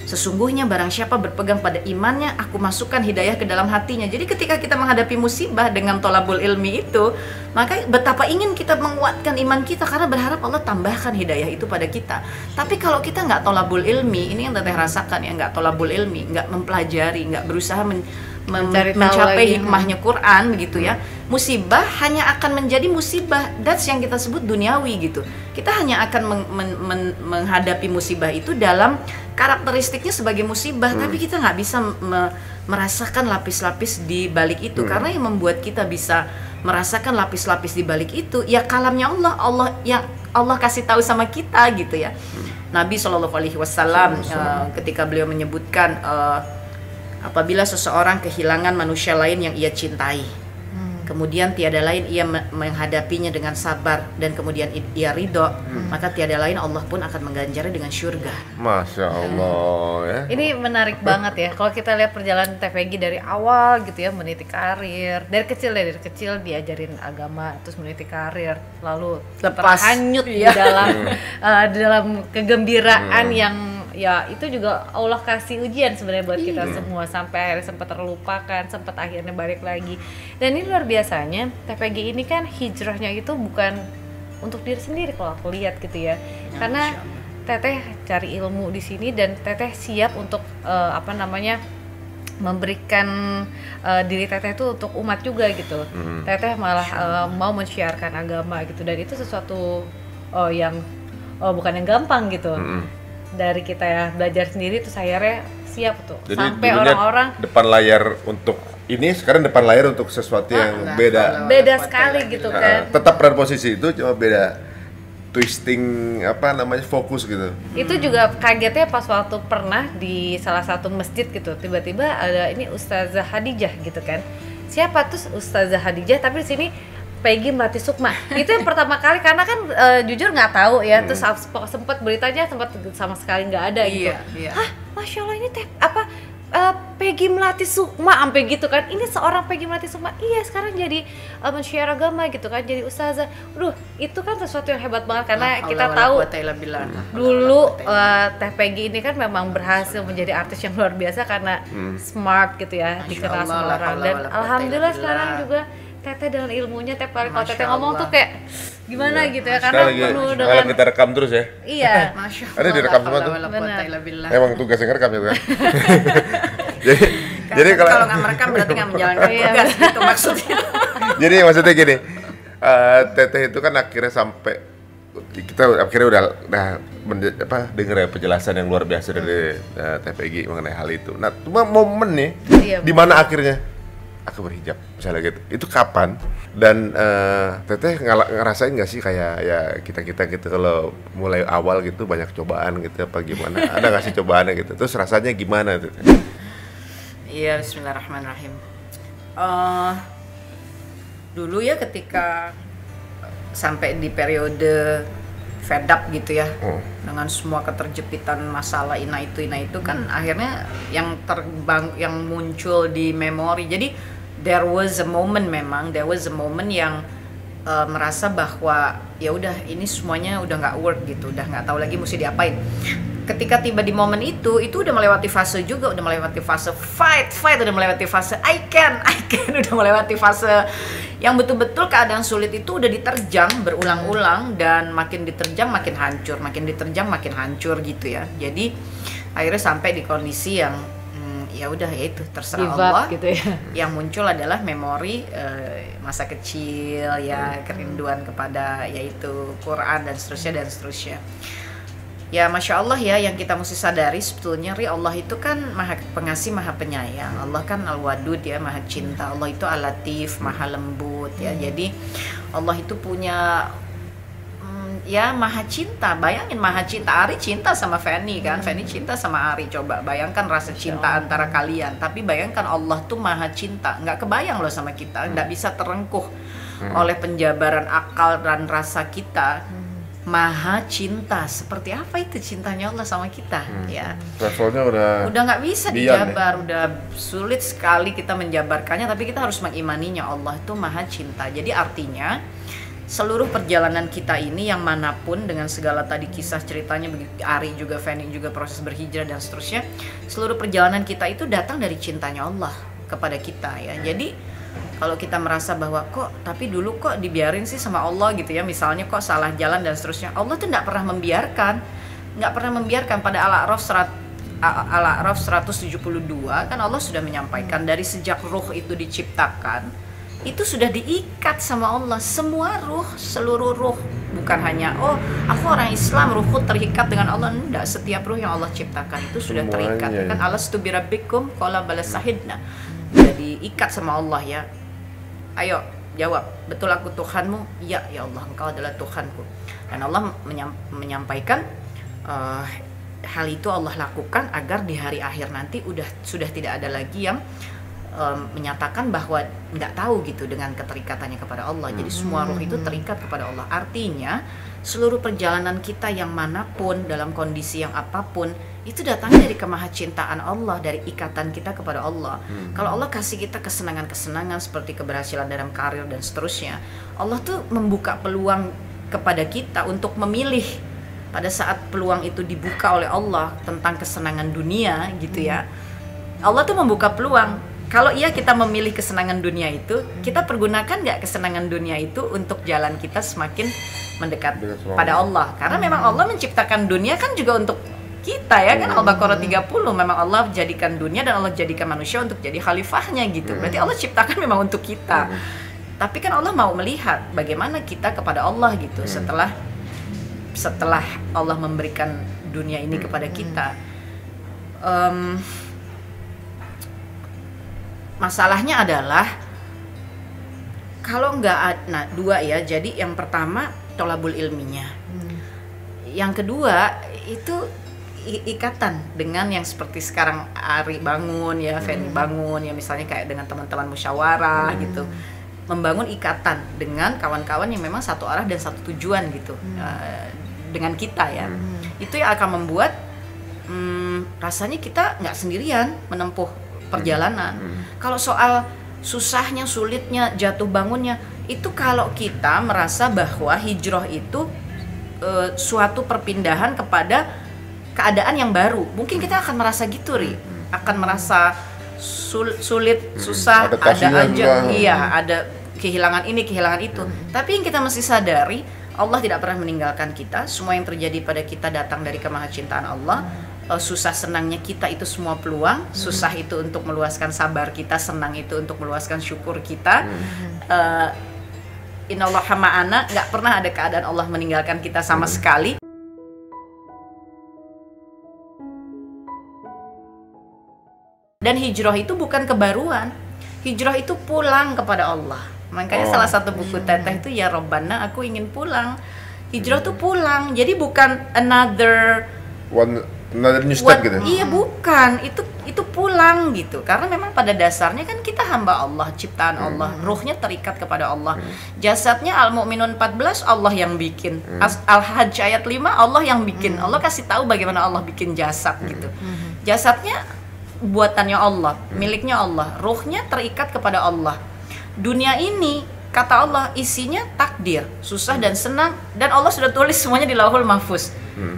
Sesungguhnya barang siapa berpegang pada imannya, aku masukkan hidayah ke dalam hatinya. Jadi ketika kita menghadapi musibah dengan tolabul ilmi itu, maka betapa ingin kita menguatkan iman kita karena berharap Allah tambahkan hidayah itu pada kita. Tapi kalau kita nggak tolabul ilmi, ini yang teteh rasakan ya, nggak tolabul ilmi, nggak mempelajari, nggak berusaha men- Mencari mencapai lagi. hikmahnya Quran begitu ya. Musibah hanya akan menjadi musibah. That's yang kita sebut duniawi gitu. Kita hanya akan meng- men- men- menghadapi musibah itu dalam karakteristiknya sebagai musibah, tapi kita nggak bisa me- merasakan lapis-lapis di balik itu. Karena yang membuat kita bisa merasakan lapis-lapis di balik itu ya kalamnya Allah, Allah yang Allah kasih tahu sama kita gitu ya. Nabi Shallallahu Alaihi Wasallam eh, ketika beliau menyebutkan eh, apabila seseorang kehilangan manusia lain yang ia cintai kemudian tiada lain ia me- menghadapinya dengan sabar dan kemudian ia ridho, maka tiada lain Allah pun akan mengganjarnya dengan surga. Masya Allah ya. Ini menarik banget ya. Kalau kita lihat perjalanan TPG dari awal gitu ya, meniti karir. Dari kecil ya, dari kecil diajarin agama, terus meniti karir, lalu Lepas. terhanyut di Iya. dalam di dalam kegembiraan yang ya itu juga Allah kasih ujian sebenarnya buat kita semua sampai akhirnya sempat terlupakan, sempat akhirnya balik lagi. Dan ini luar biasanya TPG ini kan hijrahnya itu bukan untuk diri sendiri kalau aku lihat gitu ya. Karena Teteh cari ilmu di sini dan Teteh siap untuk eh, apa namanya memberikan eh, diri Teteh itu untuk umat juga gitu. Teteh malah eh, mau mensiarkan agama gitu dan itu sesuatu oh, yang oh, bukan yang gampang gitu. Mm-mm. Dari kita ya belajar sendiri tuh akhirnya siap tuh. Jadi Sampai orang-orang depan layar untuk ini, sekarang depan layar untuk sesuatu yang nah, beda. beda sekali gitu Nah, kan. tetap pada posisi itu cuma beda twisting apa namanya fokus gitu. itu juga kagetnya pas waktu pernah di salah satu masjid gitu tiba-tiba ada ini Ustazah Hadijah gitu kan siapa tuh Ustazah Hadijah tapi di sini Peggy Melati Sukma. Itu yang pertama kali karena kan eh, jujur nggak tahu ya terus sempat beritanya sempat sama sekali nggak ada gitu. Iya, iya. Hah, masya Allah ini teh apa eh, Peggy Melati Sukma sampai gitu kan. Ini seorang Peggy Melati Sukma. Iya sekarang jadi uh, mensyar agama gitu kan jadi ustazah. Aduh itu kan sesuatu yang hebat banget karena La kita tahu haula dulu uh, Teh. Peggy ini kan memang berhasil menjadi artis yang luar biasa karena smart gitu ya dikenal la orang. Dan alhamdulillah illa sekarang juga Teteh dengan ilmunya Teh kalau Masya Teteh ngomong Allah. tuh kayak gimana gitu ya karena lagi penuh dengan kita rekam terus ya. iya Masya Ada direkam semua tuh? Emang tugas yang rekam ya kan. jadi jadi kalau kalau nggak merekam berarti nggak menjalankan Iya. tugas gitu maksudnya. jadi maksudnya gini, eh, teteh itu kan akhirnya sampai kita akhirnya udah udah men- apa dengar ya penjelasan yang luar biasa dari eh, Teh Peggy mengenai hal itu. Nah, cuma momen nih Iya, di mana akhirnya aku berhijab misalnya gitu. Itu kapan? Dan eh, Teteh ngerasain nggak sih kayak ya kita kita gitu kalau mulai awal gitu banyak cobaan gitu apa gimana? Ada nggak sih cobaannya gitu? Terus rasanya gimana tuh? Iya, Bismillahirrahmanirrahim. Eh, dulu ya ketika sampai di periode fed up gitu ya Hmm. dengan semua keterjepitan masalah ina itu ina itu kan akhirnya yang terbang yang muncul di memori jadi there was a moment memang there was a moment yang eh, merasa bahwa ya udah ini semuanya udah nggak work gitu udah nggak tahu lagi mesti diapain. Ketika tiba di momen itu itu udah melewati fase juga udah melewati fase fight fight udah melewati fase I can I can udah melewati fase yang betul-betul keadaan sulit itu udah diterjang berulang-ulang dan makin diterjang makin hancur makin diterjang makin hancur gitu ya. Jadi akhirnya sampai di kondisi yang ya udah ya itu terserah give Allah. gitu ya. Yang muncul adalah memori eh, masa kecil ya kerinduan kepada yaitu Quran dan seterusnya dan seterusnya. Ya masya Allah ya yang kita mesti sadari sebetulnya ri Allah itu kan maha pengasih maha penyayang. Allah kan al wadud ya maha cinta. Allah itu al latif maha lembut ya. Jadi Allah itu punya Hmm, ya maha cinta. Bayangin maha cinta. Ari cinta sama Fanny kan? Fanny cinta sama Ari. Coba bayangkan rasa cinta antara kalian. Tapi bayangkan Allah tuh maha cinta. Nggak kebayang loh sama kita. Nggak bisa terengkuh oleh penjabaran akal dan rasa kita. Maha cinta. Seperti apa itu cintanya Allah sama kita? Ya. Levelnya udah udah nggak bisa Beyond ya? dijabar udah sulit sekali kita menjabarkannya. Tapi kita harus mengimaninya. Allah itu maha cinta. Jadi artinya seluruh perjalanan kita ini yang mana pun dengan segala tadi kisah ceritanya begitu Ari juga Fanny juga proses berhijrah dan seterusnya seluruh perjalanan kita itu datang dari cintanya Allah kepada kita ya. Jadi kalau kita merasa bahwa kok tapi dulu kok dibiarin sih sama Allah? gitu ya. Misalnya kok salah jalan? dan seterusnya. Allah tuh nggak pernah membiarkan. Nggak pernah membiarkan. Pada Al-A'raf Al-A'raf 172 kan Allah sudah menyampaikan dari sejak ruh itu diciptakan itu sudah diikat sama Allah. Semua ruh seluruh ruh. Bukan hanya oh aku orang Islam ruhku terikat dengan Allah. Enggak setiap ruh yang Allah ciptakan itu sudah terikat. Kan. Allah stubirabikum qala bala sahidna sudah diikat sama Allah ya. Ayo jawab betul aku Tuhanmu? Ya ya Allah engkau adalah Tuhanku. Dan Allah menyam- menyampaikan eh, hal itu Allah lakukan agar di hari akhir nanti udah sudah tidak ada lagi yang em, menyatakan bahwa nggak tahu gitu dengan keterikatannya kepada Allah. Jadi semua roh itu terikat kepada Allah. Artinya seluruh perjalanan kita yang mana pun dalam kondisi yang apa pun itu datangnya dari kemahacintaan Allah, dari ikatan kita kepada Allah. Kalau Allah kasih kita kesenangan-kesenangan seperti keberhasilan dalam karir dan seterusnya, Allah tuh membuka peluang kepada kita untuk memilih pada saat peluang itu dibuka oleh Allah tentang kesenangan dunia gitu ya. Allah tuh membuka peluang. Kalau iya kita memilih kesenangan dunia itu, kita pergunakan nggak kesenangan dunia itu untuk jalan kita semakin mendekat pada Allah. Karena memang Allah menciptakan dunia kan juga untuk kita ya kan? Al-Baqarah 30 memang Allah jadikan dunia dan Allah jadikan manusia untuk jadi khalifahnya gitu. Berarti Allah ciptakan memang untuk kita. Tapi kan Allah mau melihat bagaimana kita kepada Allah gitu setelah setelah Allah memberikan dunia ini kepada kita. Em, masalahnya adalah kalau nggak nah dua ya. Jadi yang pertama tolabul ilminya. Yang kedua itu ikatan dengan yang seperti sekarang Ari bangun ya Feni bangun ya misalnya kayak dengan teman-teman musyawarah gitu. Membangun ikatan dengan kawan-kawan yang memang satu arah dan satu tujuan gitu eh, dengan kita ya. Itu yang akan membuat hmm, rasanya kita nggak sendirian menempuh perjalanan. Kalau soal susahnya, sulitnya, jatuh bangunnya, itu kalau kita merasa bahwa hijrah itu eh, suatu perpindahan kepada keadaan yang baru, mungkin kita akan merasa gitu, ri, akan merasa sul- sulit, susah, ada Adaptasinya aja, juga. iya, ada kehilangan ini, kehilangan itu. Tapi yang kita mesti sadari, Allah tidak pernah meninggalkan kita. Semua yang terjadi pada kita datang dari kemahacintaan Allah. Eh, susah senangnya kita itu semua peluang. Susah itu untuk meluaskan sabar kita, senang itu untuk meluaskan syukur kita. Eh, Innallaha ma'ana, nggak pernah ada keadaan Allah meninggalkan kita sama sekali. Dan hijrah itu bukan kebaruan. Hijrah itu pulang kepada Allah. Makanya Oh. salah satu buku teteh itu ya Robbana aku ingin pulang. Hijrah tuh pulang. Jadi bukan another One another new step gitu. Iya bukan, itu itu pulang gitu. Karena memang pada dasarnya kan kita hamba Allah, ciptaan Allah, ruhnya terikat kepada Allah. Jasadnya Al-Mu'minun 14 Allah yang bikin. As- Al-Hajj ayat 5 Allah yang bikin. Allah kasih tahu bagaimana Allah bikin jasad gitu. Jasadnya buatannya Allah, miliknya Allah. Ruhnya terikat kepada Allah. Dunia ini kata Allah isinya takdir, susah dan senang dan Allah sudah tulis semuanya di Lauhul Mahfuz.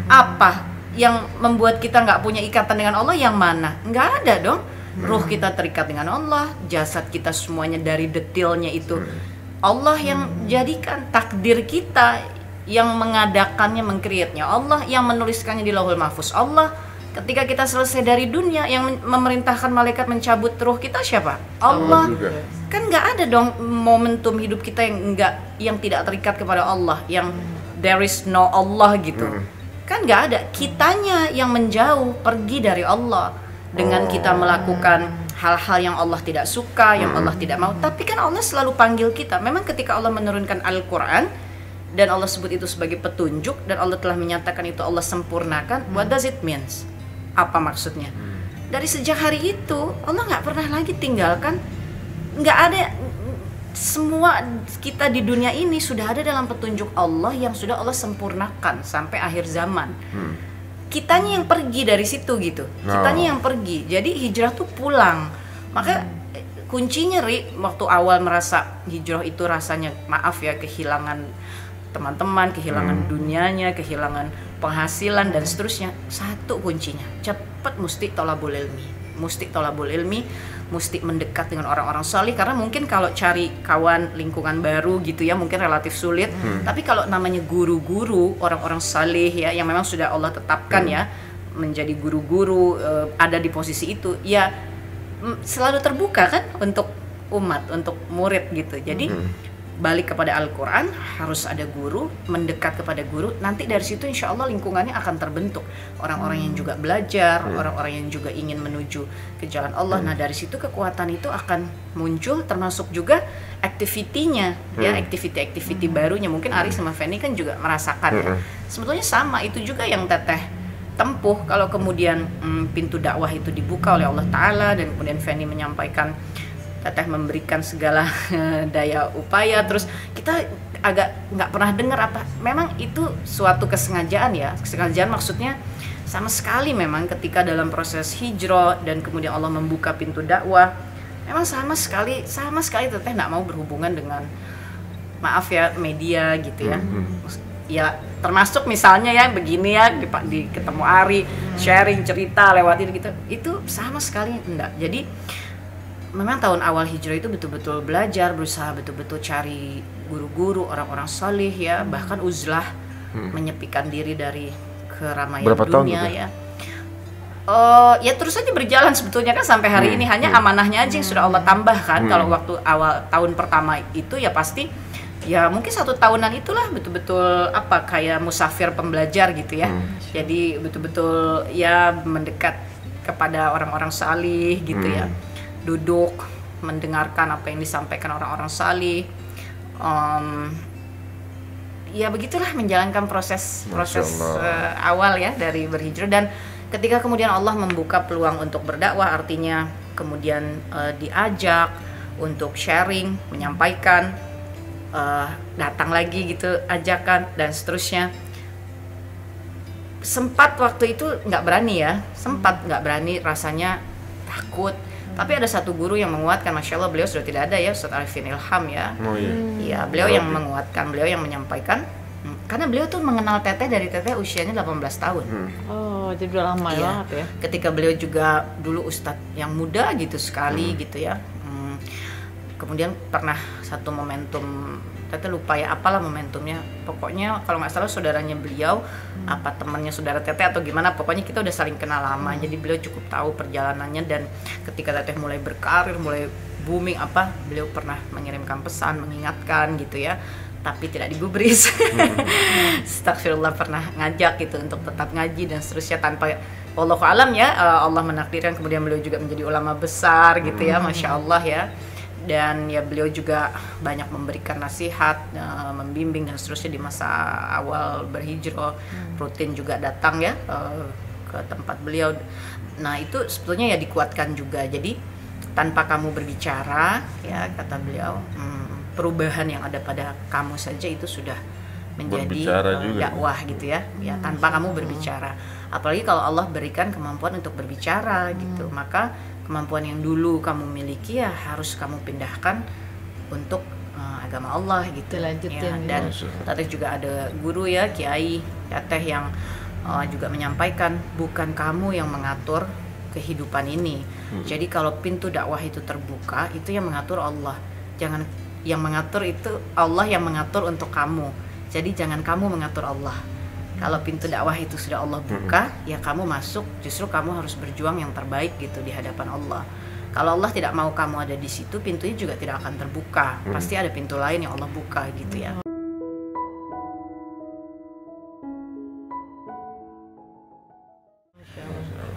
Apa yang membuat kita nggak punya ikatan dengan Allah yang mana? Nggak ada dong. Ruh kita terikat dengan Allah, jasad kita semuanya dari detailnya itu Allah yang jadikan takdir kita yang mengadakannya, mengkreatnya Allah yang menuliskannya di Lauhul Mahfuz Allah. Ketika kita selesai dari dunia yang memerintahkan malaikat mencabut ruh kita siapa? Allah. Kan nggak ada dong momentum hidup kita yang nggak yang tidak terikat kepada Allah, yang there is no Allah gitu. Kan nggak ada. Kitanya yang menjauh, pergi dari Allah dengan kita melakukan hal-hal yang Allah tidak suka, yang Allah tidak mau. Tapi kan Allah selalu panggil kita. Memang ketika Allah menurunkan Al-Qur'an dan Allah sebut itu sebagai petunjuk dan Allah telah menyatakan itu Allah sempurnakan, what does it means? Apa maksudnya? Dari sejak hari itu Allah nggak pernah lagi tinggalkan, nggak ada semua kita di dunia ini sudah ada dalam petunjuk Allah yang sudah Allah sempurnakan sampai akhir zaman. Kitanya yang pergi dari situ gitu. Kitanya yang pergi. Jadi hijrah tuh pulang. Maka eh, kuncinya ri waktu awal merasa hijrah itu rasanya maaf ya kehilangan teman-teman, kehilangan dunianya, kehilangan penghasilan dan seterusnya. Satu kuncinya, cepat mesti tolabul ilmi. Mesti tolabul ilmi, mesti mendekat dengan orang-orang salih karena mungkin kalau cari kawan lingkungan baru gitu ya mungkin relatif sulit. Tapi kalau namanya guru-guru, orang-orang salih ya yang memang sudah Allah tetapkan ya menjadi guru-guru eh, ada di posisi itu, ya mm, selalu terbuka kan untuk umat, untuk murid gitu. Jadi balik kepada Al-Quran harus ada guru mendekat kepada guru nanti dari situ insya Allah lingkungannya akan terbentuk. Orang-orang yang juga belajar orang-orang yang juga ingin menuju ke jalan Allah. Nah dari situ kekuatan itu akan muncul termasuk juga activity-nya ya activity-activity barunya. Mungkin Ari sama Feni kan juga merasakan. Ya sebetulnya sama itu juga yang teteh tempuh. Kalau kemudian mm, pintu dakwah itu dibuka oleh Allah Taala dan kemudian Feni menyampaikan teteh memberikan segala daya upaya. Terus kita agak nggak pernah dengar apa. Memang itu suatu kesengajaan ya. Kesengajaan maksudnya sama sekali memang ketika dalam proses hijrah dan kemudian Allah membuka pintu dakwah. Memang sama sekali sama sekali teteh nggak mau berhubungan dengan maaf ya media gitu ya. Ya termasuk misalnya ya begini ya di, di ketemu Ari sharing cerita lewat ini gitu. Itu sama sekali enggak jadi memang tahun awal hijrah itu betul-betul belajar berusaha betul-betul cari guru-guru orang-orang salih ya. Bahkan uzlah menyepikan diri dari keramaian Berapa tahun dunia gitu? ya. Oh ya terus saja berjalan sebetulnya kan sampai hari ini. Hanya amanahnya aja yang sudah Allah tambahkan kalau waktu awal tahun pertama itu ya pasti ya mungkin satu tahunan itulah betul-betul apa kayak musafir pembelajar gitu ya. Jadi betul-betul ya mendekat kepada orang-orang salih gitu ya duduk mendengarkan apa yang disampaikan orang-orang salih Em, ya begitulah menjalankan proses proses eh, awal ya dari berhijrah. Dan ketika kemudian Allah membuka peluang untuk berdakwah artinya kemudian eh, diajak untuk sharing menyampaikan eh, datang lagi gitu ajakan dan seterusnya. Sempat waktu itu nggak berani ya sempat nggak berani rasanya takut tapi ada satu guru yang menguatkan masya Allah beliau sudah tidak ada ya Ustaz Arifin Ilham ya Oh iya. Iya, beliau yang menguatkan, beliau yang menyampaikan. Hmm, Karena beliau tuh mengenal Teteh dari Teteh usianya 18 tahun. Oh, jadi udah lama Iya. banget ya. Ketika beliau juga dulu ustadz yang muda gitu sekali Hmm. gitu ya. Hmm, Kemudian pernah satu momentum Teteh lupa ya apalah momentumnya. Pokoknya kalau nggak salah saudaranya beliau Hmm. apa temannya saudara Teteh atau gimana pokoknya kita udah saling kenal lama. Hmm. Jadi beliau cukup tahu perjalanannya dan ketika Teteh mulai berkarir, mulai booming apa, beliau pernah mengirimkan pesan, mengingatkan gitu ya. Tapi tidak digubris. Astagfirullah pernah ngajak gitu untuk tetap ngaji dan seterusnya tanpa Allah alam ya eh, Allah menakdirkan kemudian beliau juga menjadi ulama besar gitu ya masya Allah ya dan ya beliau juga banyak memberikan nasihat eh, membimbing dan seterusnya di masa awal berhijrah. Rutin juga datang ya eh, ke tempat beliau. Nah itu sebetulnya ya dikuatkan juga. Jadi tanpa kamu berbicara ya kata beliau hmm, perubahan yang ada pada kamu saja itu sudah menjadi juga. dakwah gitu ya. Ya tanpa kamu berbicara. Apalagi kalau Allah berikan kemampuan untuk berbicara gitu. Maka kemampuan yang dulu kamu miliki ya harus kamu pindahkan untuk eh, agama Allah gitu. Ya, gitu. dan. Teteh juga ada guru ya kiai teteh yang eh, juga menyampaikan bukan kamu yang mengatur kehidupan ini. Jadi kalau pintu dakwah itu terbuka itu yang mengatur Allah. Jangan yang mengatur itu Allah yang mengatur untuk kamu. Jadi jangan kamu mengatur Allah kalau pintu dakwah itu sudah Allah buka ya kamu masuk justru kamu harus berjuang yang terbaik gitu di hadapan Allah. Kalau Allah tidak mau kamu ada di situ pintunya juga tidak akan terbuka. Pasti ada pintu lain yang Allah buka gitu ya.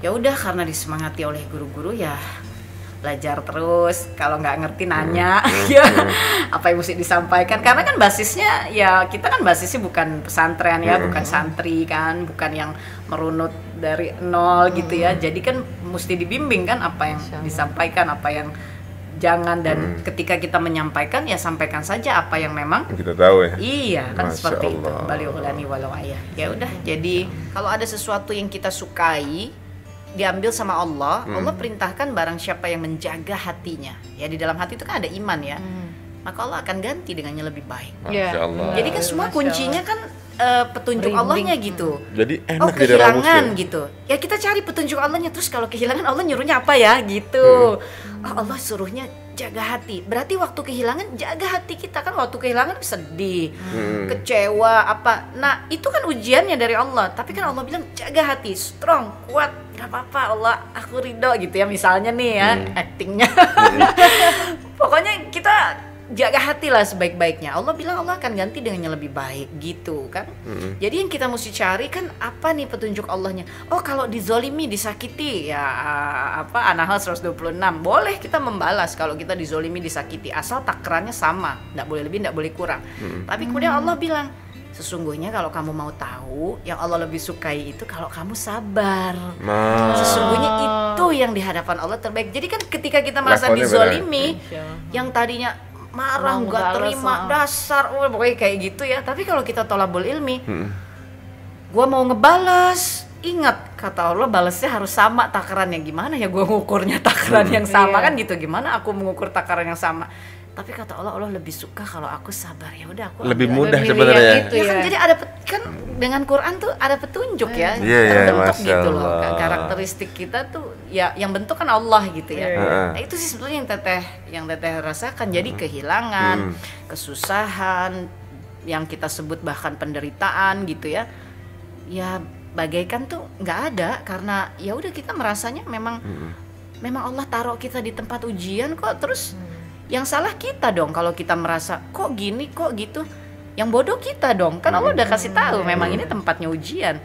Ya udah karena disemangati oleh guru-guru ya belajar terus kalau nggak ngerti nanya ya apa yang mesti disampaikan karena kan basisnya ya kita kan basisnya bukan pesantren ya bukan santri kan bukan yang merunut dari nol gitu ya jadi kan mesti dibimbing kan apa yang disampaikan apa yang jangan dan ketika kita menyampaikan ya sampaikan saja apa yang memang Kita tahu ya. Iya kan Masya seperti itu. Allah. Balighulani walau ayah. Ya udah. Jadi kalau ada sesuatu yang kita sukai diambil sama Allah, Hmm. Allah perintahkan barang siapa yang menjaga hatinya. Ya di dalam hati itu kan ada iman ya. Maka Allah akan ganti dengannya lebih baik. Iya. Allah. Jadi kan semua kuncinya kan eh, petunjuk Merinding. Allahnya gitu. Jadi enak Oh kehilangan gitu Ya kita cari petunjuk Allahnya Terus kalau kehilangan Allah nyuruhnya apa ya gitu Hmm. Oh Allah suruhnya jaga hati. Berarti waktu kehilangan jaga hati kita. Kan waktu kehilangan sedih Hmm. Kecewa apa. Nah itu kan ujiannya dari Allah. Tapi kan Allah bilang jaga hati. Strong, kuat. Gak apa-apa Allah. Aku ridho gitu ya Misalnya nih ya Hmm. actingnya. Pokoknya kita jaga hati lah sebaik-baiknya. Allah bilang Allah akan ganti dengannya lebih baik gitu kan. Jadi yang kita mesti cari kan apa nih petunjuk Allahnya. Oh kalau dizolimi, disakiti ya apa An-Nahl 126 boleh kita membalas kalau kita dizolimi, disakiti asal takarannya sama, nggak boleh lebih, nggak boleh kurang. Tapi kemudian Allah bilang sesungguhnya kalau kamu mau tahu yang Allah lebih sukai itu kalau kamu sabar Nah, sesungguhnya itu yang di hadapan Allah terbaik jadi kan ketika kita merasa Lakonnya dizolimi Allah. yang tadinya marah nggak terima. ah. dasar oh, pokoknya kayak gitu ya. Tapi kalau kita tolabul ilmi Hmm. gua mau ngebales ingat kata Allah balesnya harus sama takarannya gimana ya? Gua ngukurnya takaran yang sama Iya. kan gitu. Gimana aku mengukur takaran yang sama tapi kata Allah Allah lebih suka kalau aku sabar ya udah aku lebih ambil mudah sebenarnya. yang ya. Ya kan jadi ada pet- kan dengan Quran tuh ada petunjuk ya Iya, iya, terbentuk gitu loh karakteristik kita tuh ya yang bentuk kan Allah gitu ya. Iya, iya. Nah, itu sih sebetulnya yang teteh yang teteh rasakan jadi kehilangan, Hmm. kesusahan yang kita sebut bahkan penderitaan gitu ya. Ya bagaikan tuh nggak ada karena ya udah kita merasanya memang Hmm. memang Allah taruh kita di tempat ujian kok terus yang salah kita dong kalau kita merasa kok gini kok gitu yang bodoh kita dong kan Allah udah kasih tahu memang ini tempatnya ujian.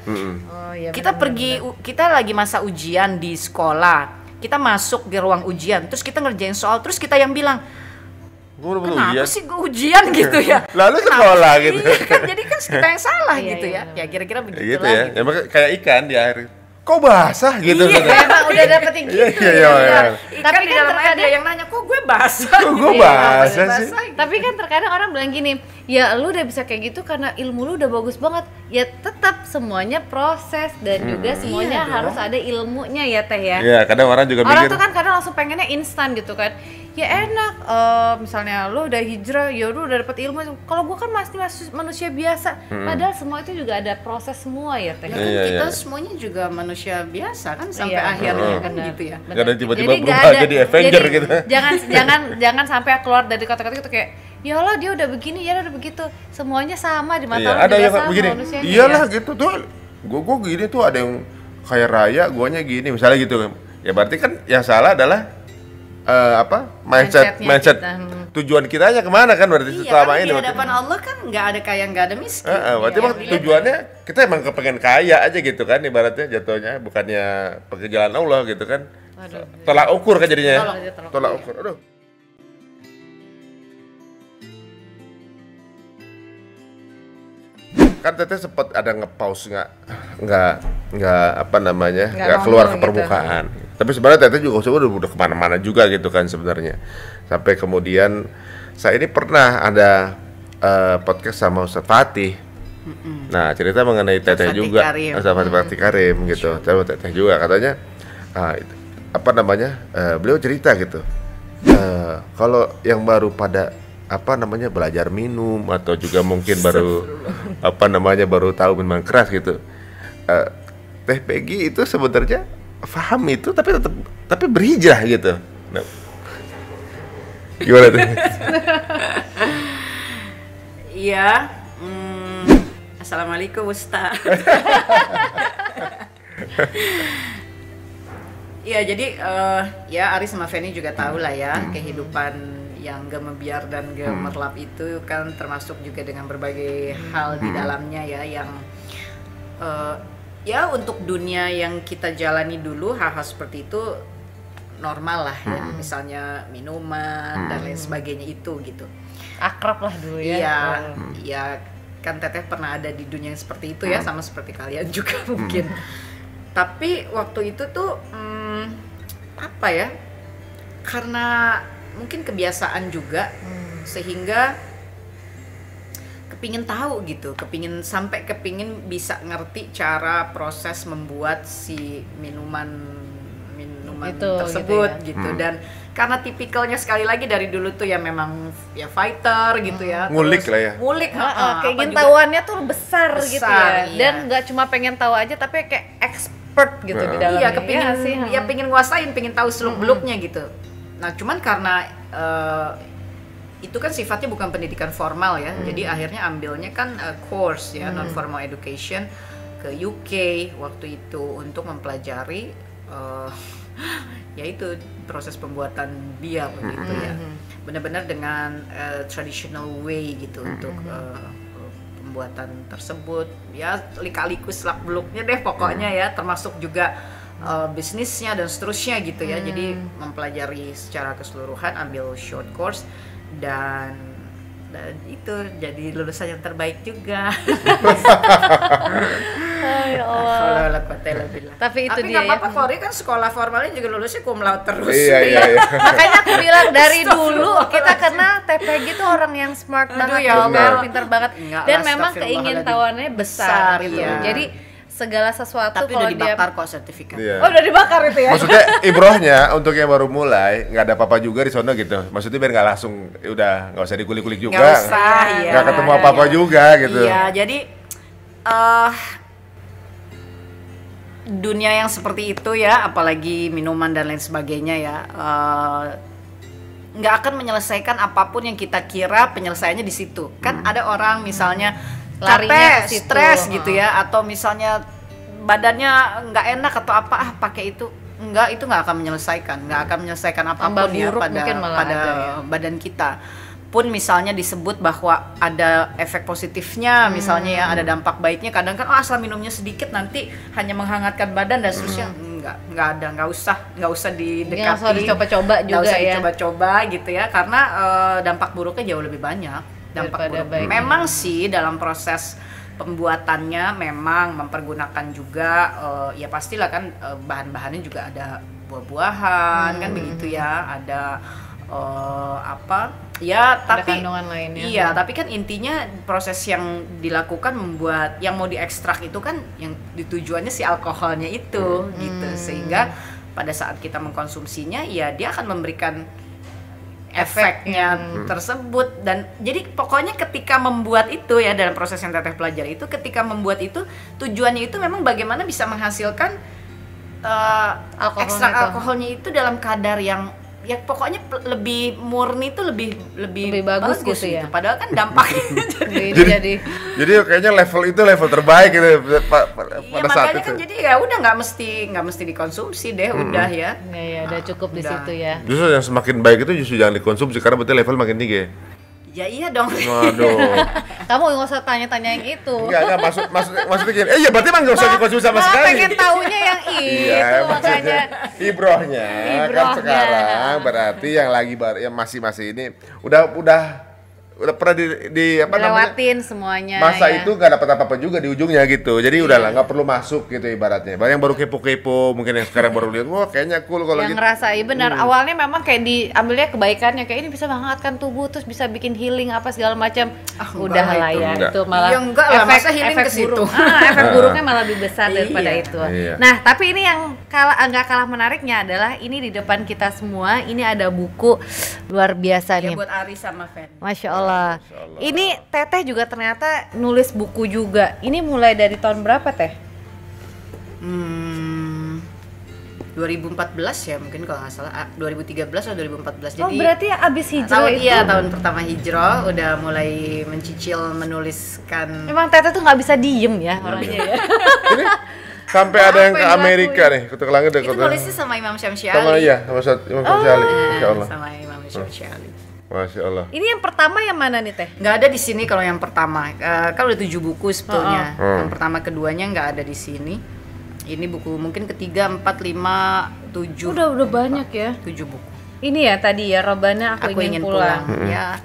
Oh, iya, kita benar-benar. pergi u- kita lagi masa ujian di sekolah kita masuk di ruang ujian terus kita ngerjain soal terus kita yang bilang Gua kenapa ujian. sih gue ujian gitu ya Lalu Kenapa sekolah sih? gitu. Iya kan jadi kan kita yang salah Iya, gitu iya, ya benar. ya kira-kira Ya begitu gitu lah ya. gitu. Ya kayak ikan di air. Kok basah gitu Iya. kan? Emang udah dapet yang gitu Iya, iya, ya. iya, Iya. iya. Ikan Tapi di kan dalam air terkadang dia yang nanya kok gue basah Kok gue gitu ya, basah boleh sih? basah gitu. Tapi kan terkadang orang bilang gini, ya lu udah bisa kayak gitu karena ilmu lu udah bagus banget. Ya tetap semuanya proses dan juga semuanya Iya dong. harus ada ilmunya ya teh ya. Iya, kadang orang juga Orang mikir. tuh kan kadang langsung pengennya instan gitu kan. Ya enak, eh, misalnya lu udah hijrah, ya lu udah dapet ilmu. Kalau gua kan masih masih manusia biasa. Padahal semua itu juga ada proses semua ya teh. Ya kan Iya, kita iya. semuanya juga manusia biasa kan sampai Iya, akhirnya benar. kan gitu ya. Tiba-tiba berubah ada- jadi Avenger jadi gitu. Jangan jangan jangan sampai keluar dari kata-kata itu kayak ya Allah dia udah begini ya udah begitu. Semuanya sama di mata Iya, ada yang sama begini. Iyalah ya. gitu tuh. Gua gua gini tuh ada yang kayak raya, guanya gini misalnya gitu. Ya berarti kan yang salah adalah eh, apa? mindset Mindsetnya mindset kita, hmm. tujuan kitanya ke mana kan berarti Iya, selama kan ini di berarti. hadapan Allah kan nggak ada kaya nggak ada miskin. Heeh, berarti Iya, mah dilihat tujuannya kita emang kepengen kaya aja gitu kan ibaratnya jatuhnya bukannya pekerjaan Allah gitu kan. Waduh. Tolak ukur kan jadinya. Tolak, tolak ukur. Aduh. Kan teteh sempat ada nge-pause nggak nggak nggak apa namanya Nggak keluar ke gitu. permukaan. Tapi sebenarnya teteh juga sebenarnya udah, udah ke mana-mana juga gitu kan sebenarnya. Sampai kemudian saya ini pernah ada eh, podcast sama Ustadz Fatih. Nah cerita mengenai teteh juga, Karim. Ustadz Fatih Fatih Karim gitu. Sama teteh juga katanya itu- apa namanya eh, beliau cerita gitu. Eh, kalau yang baru pada apa namanya belajar minum atau juga mungkin baru apa namanya baru tahu minuman keras gitu. Eh, teh Peggy itu sebenarnya paham itu tapi tetap tapi berhijrah gitu. Nah, gimana tuh? Iya. hmm, Assalamualaikum Ustaz. Iya jadi eh, ya Aris sama Feni juga tahu lah ya kehidupan yang gemebiar dan gemerlap itu kan termasuk juga dengan berbagai hal di dalamnya ya yang eh, ya untuk dunia yang kita jalani dulu hal-hal seperti itu normal lah ya misalnya minuman dan lain sebagainya itu gitu. Akrab lah dulu ya. Iya, Oh. iya kan Teteh pernah ada di dunia yang seperti itu ya, sama seperti kalian juga mungkin. Tapi waktu itu tuh hmm, apa ya? Karena mungkin kebiasaan juga, sehingga kepingin tahu gitu, kepingin sampai kepingin bisa ngerti cara proses membuat si minuman minuman Itu, gitu tersebut ya. gitu, dan karena tipikalnya sekali lagi dari dulu tuh ya memang ya fighter gitu ya Ngulik terus lah ya. ngulik Heeh, heeh, kayak tahuannya tuh besar, gitu Besar, ya. iya. Dan nggak cuma pengen tahu aja tapi kayak expert gitu di dalamnya. Iya, kepingin Iya sih. ya pengen nguasain, pengen tahu seluk beluknya gitu. Nah, cuman karena eh, itu kan sifatnya bukan pendidikan formal ya, jadi akhirnya ambilnya kan eh, course ya non formal education ke UK waktu itu untuk mempelajari eh, yaitu proses pembuatan bia begitu ya, benar-benar dengan eh, traditional way gitu untuk eh, pembuatan tersebut. Ya lika-liku selak beluknya deh pokoknya ya termasuk juga uh, bisnisnya dan seterusnya gitu ya jadi mempelajari secara keseluruhan ambil short course dan dan itu jadi lulusan yang terbaik juga Ay, ya Allah. Tapi itu Tapi dia nggak ya. apa-apa Kori kan sekolah formalnya juga lulusnya cum laude terus Iya iya iya. Makanya aku bilang dari dulu kita kenal TPG tuh orang yang smart Aduh, banget, ya pintar, banget. Enggak Dan memang keingintahuannya besar, Besar, gitu. iya. Jadi segala sesuatu tapi kalau udah dia dibakar kok sertifikat Iya. Oh, udah dibakar itu ya. Maksudnya ibrohnya untuk yang baru mulai nggak ada apa-apa juga di sana gitu. Maksudnya biar nggak langsung ya udah nggak usah dikulik-kulik juga. nggak usah ya Nggak ketemu apa-apa juga gitu. Iya, jadi eh dunia yang seperti itu ya, apalagi minuman dan lain sebagainya ya, eh, nggak akan menyelesaikan apa pun yang kita kira penyelesaiannya di situ. Kan ada orang misalnya Larinya capek, stres gitu ya, atau misalnya badannya nggak enak atau apa, ah pakai itu. Enggak, itu nggak akan menyelesaikan, nggak akan menyelesaikan apa pun ya pada pada ada ya. badan kita. Pun misalnya disebut bahwa ada efek positifnya misalnya ya ada dampak baiknya. Kadang kan oh asal minumnya sedikit nanti hanya menghangatkan badan dan seterusnya. Enggak enggak ada enggak usah enggak usah didekati. Nggak usah dicoba-coba nggak juga usah ya. dicoba-coba gitu ya karena eh, dampak buruknya jauh lebih banyak dampak Daripada buruk baiknya. memang sih dalam proses pembuatannya memang mempergunakan juga eh, ya pastilah kan eh, bahan-bahannya juga ada buah-buahan kan begitu ya ada eh, apa ya Ada tapi kandungan lainnya. iya tapi kan intinya proses yang dilakukan membuat yang mau diekstrak itu kan yang ditujuannya si alkoholnya itu gitu sehingga pada saat kita mengkonsumsinya ya dia akan memberikan efeknya tersebut dan jadi pokoknya ketika membuat itu ya dalam proses yang teteh pelajari itu ketika membuat itu tujuannya itu memang bagaimana bisa menghasilkan eh, Alkoholnya ekstrak itu. alkoholnya itu dalam kadar yang ya pokoknya lebih murni itu lebih lebih, Lebih bagus gitu ya? padahal kan dampaknya jadi Jadi, Jadi- jadi Jadi kayaknya level itu level terbaik gitu pa- pa- Iya pada saat makanya itu. kan jadi ya udah nggak mesti nggak mesti dikonsumsi deh udah ya ya, ya udah cukup di Udah. situ ya. Justru yang semakin baik itu justru jangan dikonsumsi karena berarti level makin tinggi. Ya iya dong Waduh. Kamu nggak usah tanya-tanya yang itu. Enggak, enggak maksud maksud maksudnya gini. Eh iya berarti emang enggak usah dikonsumsi sama Malah sekali. pengen taunya yang itu Iya, makanya. ibrohnya kan Ibrohnya. sekarang berarti yang lagi baru yang masih masih ini udah udah udah pernah di, di apa namanya Lewatin semuanya. masa ya. itu nggak dapat apa-apa juga di ujungnya gitu jadi udahlah nggak perlu masuk gitu ibaratnya banyak yang baru kepo-kepo mungkin yang sekarang baru lihat wah kayaknya cool kalau yang gitu ngerasa iya benar Hmm. awalnya memang kayak diambilnya kebaikannya kayak ini bisa menghangatkan tubuh terus bisa bikin healing apa segala macam Ah, udah lah ya Enggak. itu malah Ya enggak lah, masa healing ke situ? buruk ah, efek buruknya malah lebih besar daripada Iya. itu Iya. nah tapi ini yang kalah nggak kalah menariknya adalah ini di depan kita semua ini ada buku luar biasa ya nih buat Ari sama Fen Masya Allah. Allah. Ini Teteh juga ternyata nulis buku juga. Ini mulai dari tahun berapa Teh? hmm, 2014 ya mungkin kalau nggak salah. Ah, 2013 atau 2014 jadi oh berarti abis hijrah tahun itu. iya tahun pertama hijrah udah mulai mencicil menuliskan. Memang Teteh tuh nggak bisa diem ya orangnya ya. sampai ada yang ke Amerika nih kutuk langit itu nulisnya sama Imam Syamsi Ali sama iya sama Ustaz Imam Syamsi Ali Allah. Sama Imam Syamsi Ali Masya Allah. Ini yang pertama yang mana nih Teh? nggak ada di sini kalau yang pertama. Eh, kan udah tujuh buku sebetulnya. Oh. yang pertama keduanya nggak ada di sini. Ini buku mungkin ketiga empat lima tujuh. Udah udah banyak ya. tujuh buku. Ini ya tadi ya Robana aku, aku ingin pulang, ya.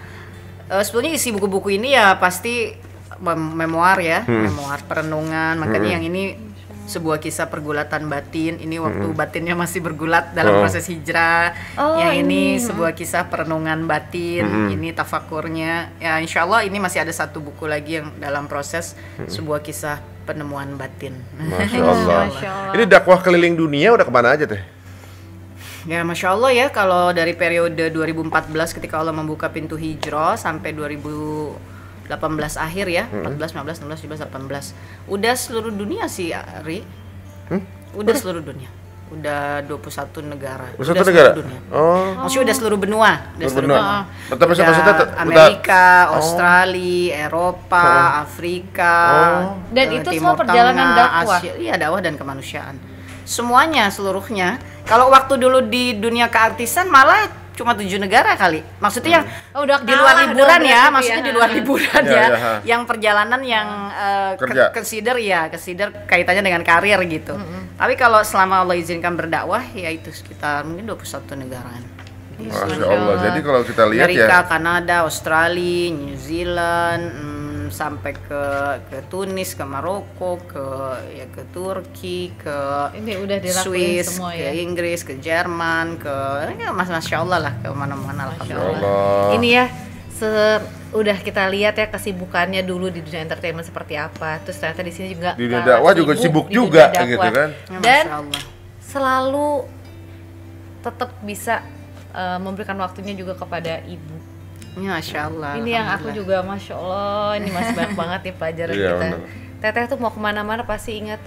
Eh, sebetulnya isi buku-buku ini ya pasti mem- memoir ya. Memoir perenungan. Makanya yang ini sebuah kisah pergulatan batin. Ini waktu batinnya masih bergulat dalam Oh. proses hijrah. Oh, yang ini, ini, sebuah kisah perenungan batin. Ini tafakurnya. Ya insya Allah ini masih ada satu buku lagi yang dalam proses sebuah kisah penemuan batin. Masya Allah. Masya Allah. Ini dakwah keliling dunia udah ke mana aja teh? Ya masya Allah ya kalau dari periode 2014 ketika Allah membuka pintu hijrah sampai 2018 akhir ya 14, 15, 16, 17, 18 udah seluruh dunia sih Ari udah seluruh dunia udah 21 negara Satu udah negara? seluruh dunia Oh. maksudnya udah seluruh benua udah Seluruh benua. benua. Tapi maksudnya Amerika, Oh. Australia, Eropa, Afrika, Oh. Dan eh, itu Timur semua perjalanan Tengah, dakwah? Asia. Iya, dakwah dan kemanusiaan. Semuanya seluruhnya. Kalau waktu dulu di dunia keartisan malah cuma tujuh negara kali. Maksudnya yang Oh, udah di luar liburan ya, berarti maksudnya ya. di luar liburan Ya, ya. ya. Yang perjalanan yang ke- Kerja. consider ya, consider kaitannya dengan karir gitu. Tapi kalau selama Allah izinkan berdakwah ya itu sekitar mungkin 21 negaraan. Masya Masya Allah. Allah. Jadi kalau kita lihat Amerika, ya, Kanada, Australia, New Zealand, hmm, sampai ke ke Tunis, ke Maroko, ke ya ke Turki, ke Ini udah dilakuin Swiss, semua ke ya. Inggris, ke Jerman, ke ya, mas masya Allah lah ke mana-mana alhamdulillah. Allah. Ini ya se udah kita lihat ya kesibukannya dulu di dunia entertainment seperti apa. Terus ternyata di sini juga Di dunia dakwah juga sibuk juga, dakwah. gitu kan. Ya, Dan Masya Allah. selalu tetap bisa eh, memberikan waktunya juga kepada ibu. Ya, masya Allah. Ini yang aku juga masya Allah ini masih banyak banget nih pelajaran Iya, kita. bener. Teteh tuh mau ke mana-mana pasti ingat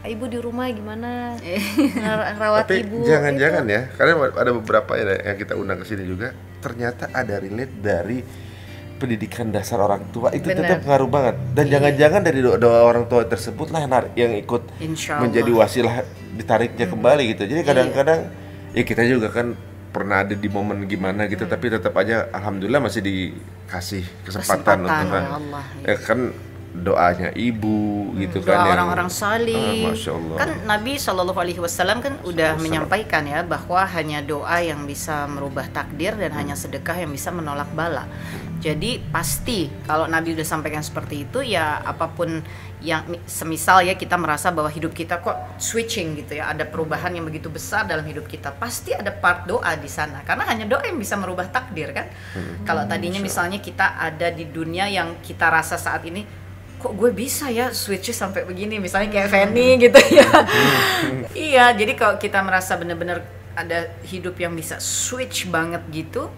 "Ah, ibu di rumah gimana rawat Tapi ibu. jangan-jangan Itu. ya, karena ada beberapa ya yang kita undang ke sini juga, ternyata ada relate dari pendidikan dasar orang tua itu Benar. tetap ngaruh banget. Dan jangan-jangan dari doa, doa orang tua tersebut lah yang, ikut menjadi wasilah ditariknya kembali gitu. Jadi kadang-kadang ya kita juga kan pernah ada di momen gimana gitu, tapi tetap aja alhamdulillah masih dikasih kesempatan, Kesempatan untuk oleh Allah, ya. ya kan doanya ibu gitu doa kan orang-orang salih. Ah, Masya Allah. Kan Nabi Shallallahu Alaihi Wasallam kan udah menyampaikan ya bahwa hanya doa yang bisa merubah takdir dan hanya sedekah yang bisa menolak bala. Jadi pasti kalau Nabi udah sampaikan seperti itu ya apa pun yang mi- semisal ya kita merasa bahwa hidup kita kok switching gitu ya ada perubahan yang begitu besar dalam hidup kita pasti ada part doa di sana. Karena hanya doa yang bisa merubah takdir kan? Kalau tadinya misalnya kita ada di dunia yang kita rasa saat ini kok gue bisa ya switch sampai begini? Misalnya kayak Fanny gitu ya. Iya jadi kalau kita merasa bener-bener ada hidup yang bisa switch banget gitu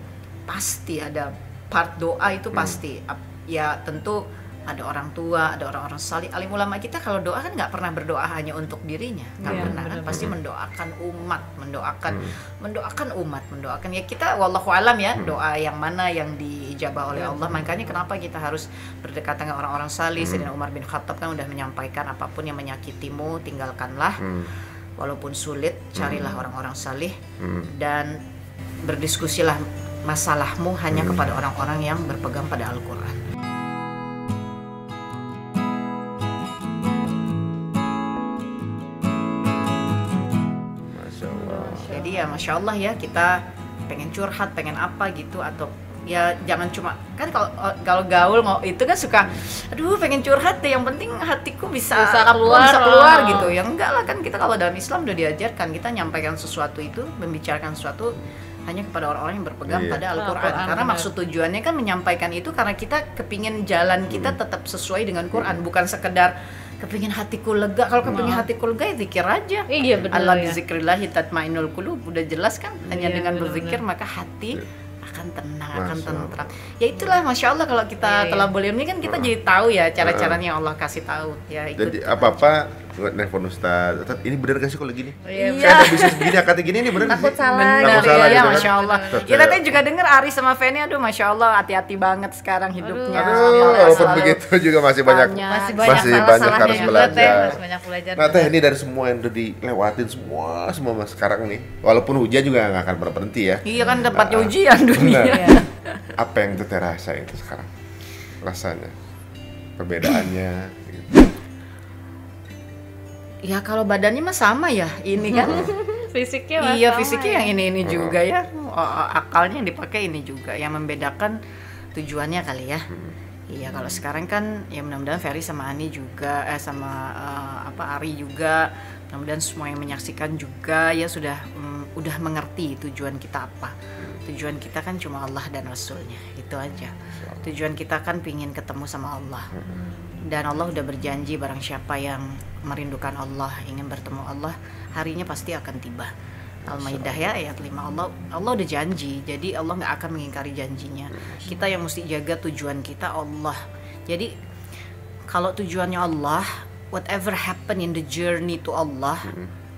pasti ada part doa itu pasti. Ap- ya tentu ada orang tua ada orang-orang salih. Alim ulama kita kalau doa kan nggak pernah berdoa hanya untuk dirinya. Nggak Iya, pernah kan? pasti mendoakan umat mendoakan mendoakan umat mendoakan. Ya kita wallahu alam ya doa yang mana yang diijabah oleh Allah. makanya kenapa kita harus berdekatan dengan orang-orang salih? Sayyidina Umar bin Khattab kan udah menyampaikan apa pun yang menyakitimu tinggalkanlah. Hmm. walaupun sulit carilah orang-orang salih Hmm. dan berdiskusilah masalahmu hanya kepada orang-orang yang berpegang pada Al-Qur'an ya masya Allah ya kita pengen curhat, pengen apa gitu atau ya jangan cuma kan kalau kalau gaul mau itu kan suka aduh pengen curhat deh yang penting hatiku bisa Bisa keluar bisa keluar lah. gitu. Ya enggak lah kan kita kalau dalam Islam udah diajarkan kita nyampaikan sesuatu itu membicarakan sesuatu hanya kepada orang-orang yang berpegang Iya. pada Al-Quran. Al-Quran, karena maksud tujuannya kan menyampaikan itu karena kita kepingin jalan kita tetap sesuai dengan Quran bukan sekedar kepingin hatiku lega. Kalau kepingin hatiku lega ya zikir aja. Iya benar Allah ya. bizikrillahi tatmainul qulub. Udah jelas kan? Hanya Iya, dengan benar-benar. berzikir maka hati akan tenang akan Masya Allah. tentram. Ya itulah masya Allah kalau kita Iya, iya. telah boleh ini kan kita jadi tahu ya cara-caranya yang Allah kasih tahu. Ya ikut Jadi apa-apa nggak nelfon Ustaz. Ustaz, ini bener gak sih kalau gini? Iya, Saya ada bisnis begini, akadnya gini, ini bener Takut sih? salah. Takut salah ya, gitu kan? masya Allah. Ya tadi juga denger Ari sama Feni, aduh masya Allah hati-hati banget sekarang hidupnya. Aduh, walaupun selalu begitu juga masih banyak. banyak. masih banyak Masih salah banyak harus belajar. teh masih banyak belajar Nah teh ini dari semua yang udah dilewatin semua semua mas sekarang nih walaupun hujan juga nggak akan pernah berhenti ya Iya kan tempatnya Ah, ujian dunia. Iya. apa yang teteh rasain itu sekarang rasanya perbedaannya. Ya kalau badannya mah sama ya, ini kan. fisiknya iya sama fisiknya ya. yang ini ini juga ya. Oh, oh, akalnya yang dipakai ini juga. Yang membedakan tujuannya kali ya. Iya kalau sekarang kan ya mudah-mudahan Ferry sama Ani juga eh sama eh, apa Ari juga mudah-mudahan semua yang menyaksikan juga ya sudah mm, udah mengerti tujuan kita apa. Tujuan kita kan cuma Allah dan Rasulnya itu aja. Tujuan kita kan pingin ketemu sama Allah. Dan Allah udah berjanji barang siapa yang merindukan Allah, ingin bertemu Allah, harinya pasti akan tiba. Al-Maidah ya ayat 5 Allah Allah udah janji. Jadi Allah nggak akan mengingkari janjinya. Kita yang mesti jaga tujuan kita Allah. Jadi kalau tujuannya Allah, whatever happen in the journey to Allah,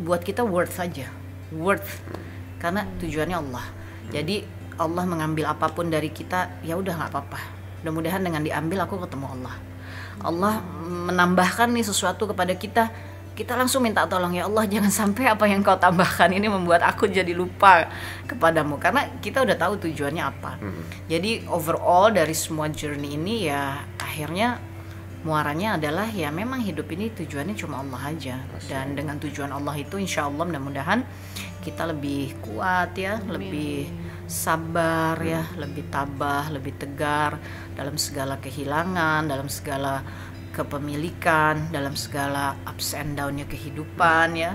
buat kita worth saja. Worth. Karena tujuannya Allah. Jadi Allah mengambil apa pun dari kita, ya udah nggak apa-apa. Mudah-mudahan dengan diambil aku ketemu Allah. Allah menambahkan nih sesuatu kepada kita kita langsung minta tolong ya Allah jangan sampai apa yang kau tambahkan ini membuat aku jadi lupa kepadamu. Karena kita udah tahu tujuannya apa. Jadi overall dari semua journey ini ya akhirnya muaranya adalah ya memang hidup ini tujuannya cuma Allah aja. Dan dengan tujuan Allah itu insya Allah mudah-mudahan kita lebih kuat ya lebih sabar ya, lebih tabah, lebih tegar dalam segala kehilangan, dalam segala kepemilikan, dalam segala ups and downnya kehidupan ya.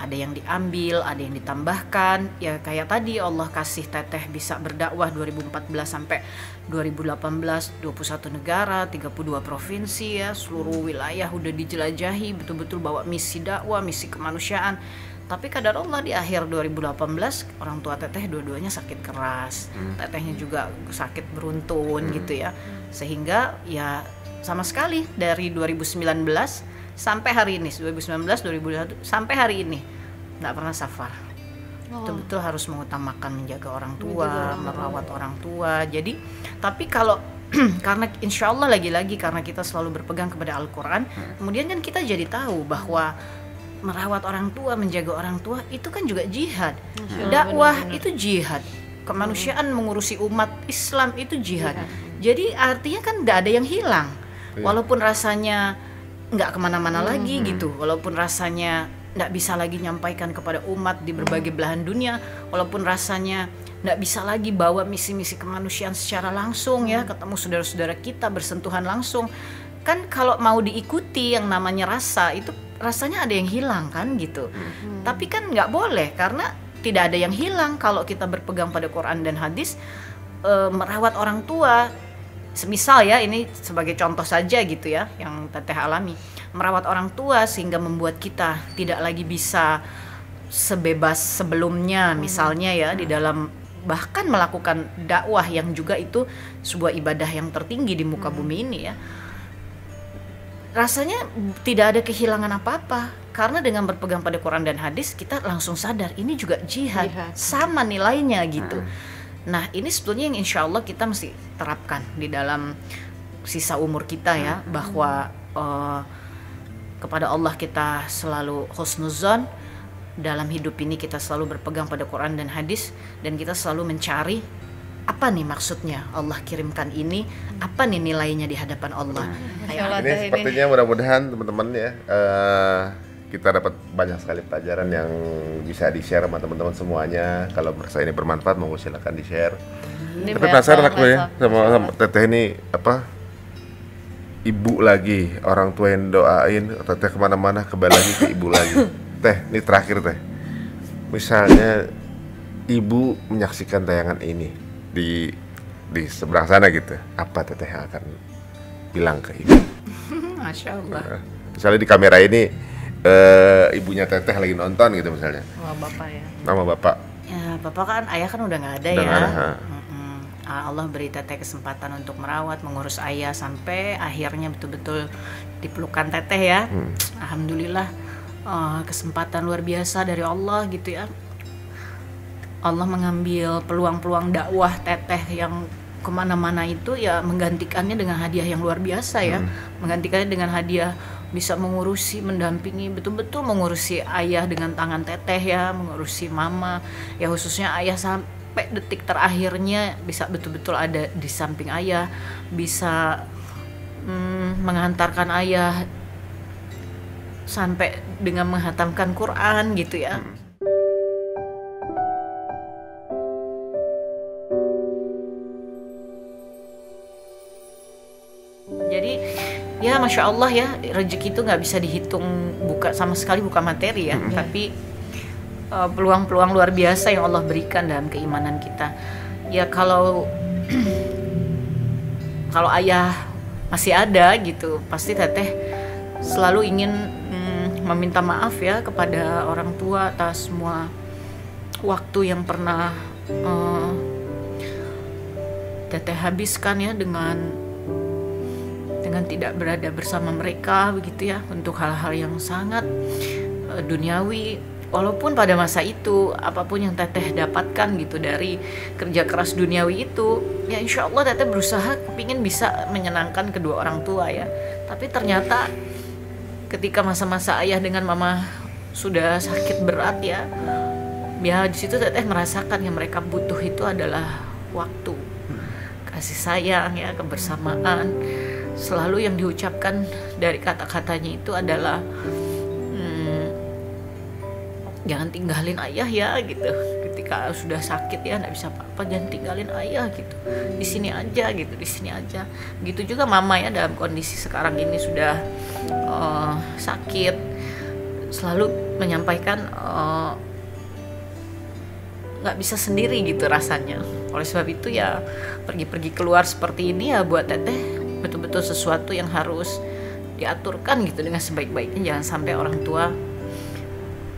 Ada yang diambil, ada yang ditambahkan. Ya kayak tadi Allah kasih teteh bisa berdakwah 2014 sampai 2018 21 negara, 32 provinsi ya, seluruh wilayah udah dijelajahi betul-betul bawa misi dakwah, misi kemanusiaan. Tapi kadar Allah di akhir 2018 orang tua teteh dua-duanya sakit keras. Tetehnya juga sakit beruntun gitu ya. Sehingga ya sama sekali dari 2019 sampai hari ini 2019 2021 sampai hari ini nggak pernah safar. Betul-betul harus mengutamakan menjaga orang tua merawat orang tua. Jadi tapi kalau karena insya Allah lagi-lagi karena kita selalu berpegang kepada Al-Quran kemudian kan kita jadi tahu bahwa merawat orang tua menjaga orang tua itu kan juga jihad. Dakwah itu jihad. Kemanusiaan mengurusi umat Islam itu jihad. Jadi artinya kan tidak ada yang hilang. Walaupun rasanya nggak ke mana-mana lagi gitu. Walaupun rasanya nggak bisa lagi nyampaikan kepada umat di berbagai belahan dunia. Walaupun rasanya nggak bisa lagi bawa misi-misi kemanusiaan secara langsung ya ketemu saudara-saudara kita bersentuhan langsung. Kan kalau mau diikuti yang namanya rasa itu rasanya ada yang hilang kan gitu. Tapi kan nggak boleh karena tidak ada yang hilang kalau kita berpegang pada Quran dan hadis eh, merawat orang tua. Semisal ya ini sebagai contoh saja gitu ya yang teteh alami. Merawat orang tua sehingga membuat kita tidak lagi bisa sebebas sebelumnya misalnya ya di dalam bahkan melakukan dakwah yang juga itu sebuah ibadah yang tertinggi di muka bumi ini ya rasanya tidak ada kehilangan apa-apa. Karena dengan berpegang pada Quran dan hadis kita langsung sadar ini juga jihad, Jihad. sama nilainya gitu. Nah ini sebetulnya yang insya Allah kita mesti terapkan di dalam sisa umur kita ya bahwa eh, kepada Allah kita selalu husnuzon dalam hidup ini kita selalu berpegang pada Quran dan hadis dan kita selalu mencari apa nih maksudnya Allah kirimkan ini? Apa nih nilainya di hadapan Allah? Masya Allah, Ini sepertinya mudah-mudahan teman-teman ya eh, kita dapat banyak sekali pelajaran yang bisa di-share sama teman-teman semuanya. Kalau merasa ini bermanfaat, mau silakan di-share. Ini Tapi penasaran aku ya sama, sama teteh ini apa ibu lagi orang tua yang doain teteh ke mana-mana kembali lagi ke ibu lagi. Teh ini terakhir teh. Misalnya ibu menyaksikan tayangan ini di di seberang sana gitu. Apa teteh yang akan bilang ke ibu? Masya Allah. Misalnya di kamera ini eh, ibunya teteh lagi nonton gitu misalnya. Wah, bapak ya? Nama bapak. Ya bapak kan ayah kan udah nggak ada Udah ya? ada. Ah, Allah beri teteh kesempatan untuk merawat mengurus ayah sampai akhirnya betul-betul dipelukan teteh ya. Hmm. Alhamdulillah eh, kesempatan luar biasa dari Allah gitu ya Allah mengambil peluang-peluang dakwah teteh yang ke mana-mana itu ya menggantikannya dengan hadiah yang luar biasa ya. Menggantikannya dengan hadiah bisa mengurusi mendampingi betul-betul mengurusi ayah dengan tangan teteh ya mengurusi mama. Ya khususnya ayah sampai detik terakhirnya bisa betul-betul ada di samping ayah bisa mm, mengantarkan ayah sampai dengan menghatamkan Quran gitu ya. Jadi masya Allah ya rezeki itu nggak bisa dihitung buka sama sekali bukan materi ya, tapi uh, peluang-peluang luar biasa yang Allah berikan dalam keimanan kita. Ya kalau kalau ayah masih ada gitu, pasti teteh selalu ingin mm, meminta maaf ya kepada orang tua atas semua waktu yang pernah uh, teteh habiskan ya dengan dengan tidak berada bersama mereka begitu ya untuk hal-hal yang sangat eh, duniawi. Walaupun pada masa itu apa pun yang teteh dapatkan gitu dari kerja keras duniawi itu ya insya Allah teteh berusaha ingin bisa menyenangkan kedua orang tua ya. Tapi ternyata ketika masa-masa ayah dengan mama sudah sakit berat ya ya di situ teteh merasakan yang mereka butuh itu adalah waktu kasih sayang ya kebersamaan selalu yang diucapkan dari kata-katanya itu adalah hmm, jangan tinggalin ayah ya gitu. Ketika sudah sakit ya nggak bisa apa-apa jangan tinggalin ayah gitu. Di sini aja gitu di sini aja. Gitu juga mama ya dalam kondisi sekarang ini sudah uh, sakit selalu menyampaikan uh, nggak bisa sendiri gitu rasanya. Oleh sebab itu ya pergi-pergi keluar seperti ini ya buat teteh betul-betul sesuatu yang harus diaturkan gitu dengan sebaik-baiknya. Jangan sampai orang tua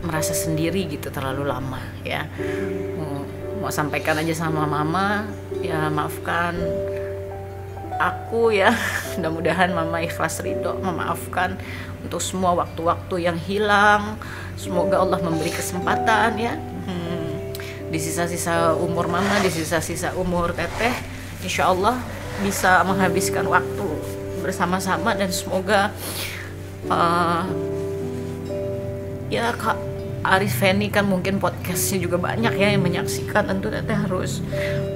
merasa sendiri gitu terlalu lama ya. Mau, sampaikan aja sama mama ya maafkan aku ya. Mudah-mudahan mama ikhlas ridho memaafkan untuk semua waktu-waktu yang hilang. Semoga Allah memberi kesempatan ya. Hmm, di sisa-sisa umur mama di sisa-sisa umur teteh insya Allah bisa menghabiskan waktu bersama-sama dan semoga uh, ya kak Arif Feni kan mungkin podcastnya juga banyak ya yang menyaksikan. Tentu teteh harus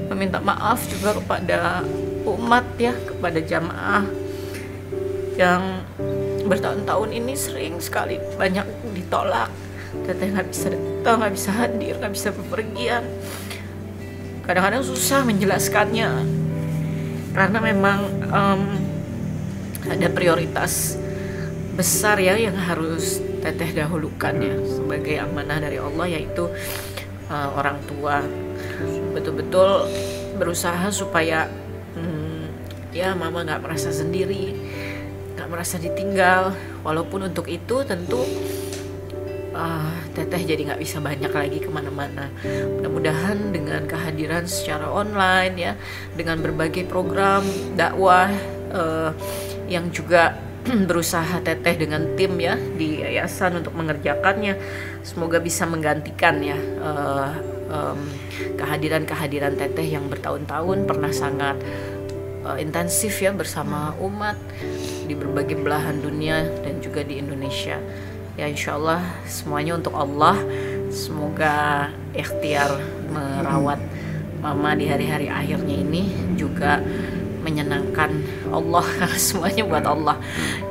meminta maaf juga kepada umat ya kepada jamaah yang bertahun-tahun ini sering sekali banyak ditolak. Teteh nggak bisa datang nggak bisa hadir nggak bisa bepergian. Kadang-kadang susah menjelaskannya. Karena memang um, ada prioritas besar ya yang harus teteh dahulukan ya sebagai amanah dari Allah yaitu uh, orang tua. Betul-betul berusaha supaya hmm, ya mama nggak merasa sendiri nggak merasa ditinggal. Walaupun untuk itu tentu uh, teteh jadi nggak bisa banyak lagi ke mana-mana. Mudah-mudahan dengan kehadiran secara online ya dengan berbagai program dakwah uh, yang juga berusaha teteh dengan tim ya di yayasan untuk mengerjakannya. Semoga bisa menggantikan ya uh, um, kehadiran-kehadiran teteh yang bertahun-tahun pernah sangat uh, intensif ya bersama umat di berbagai belahan dunia dan juga di Indonesia. Ya insya Allah semuanya untuk Allah. Semoga ikhtiar merawat mama di hari-hari akhirnya ini juga menyenangkan Allah semuanya buat Allah.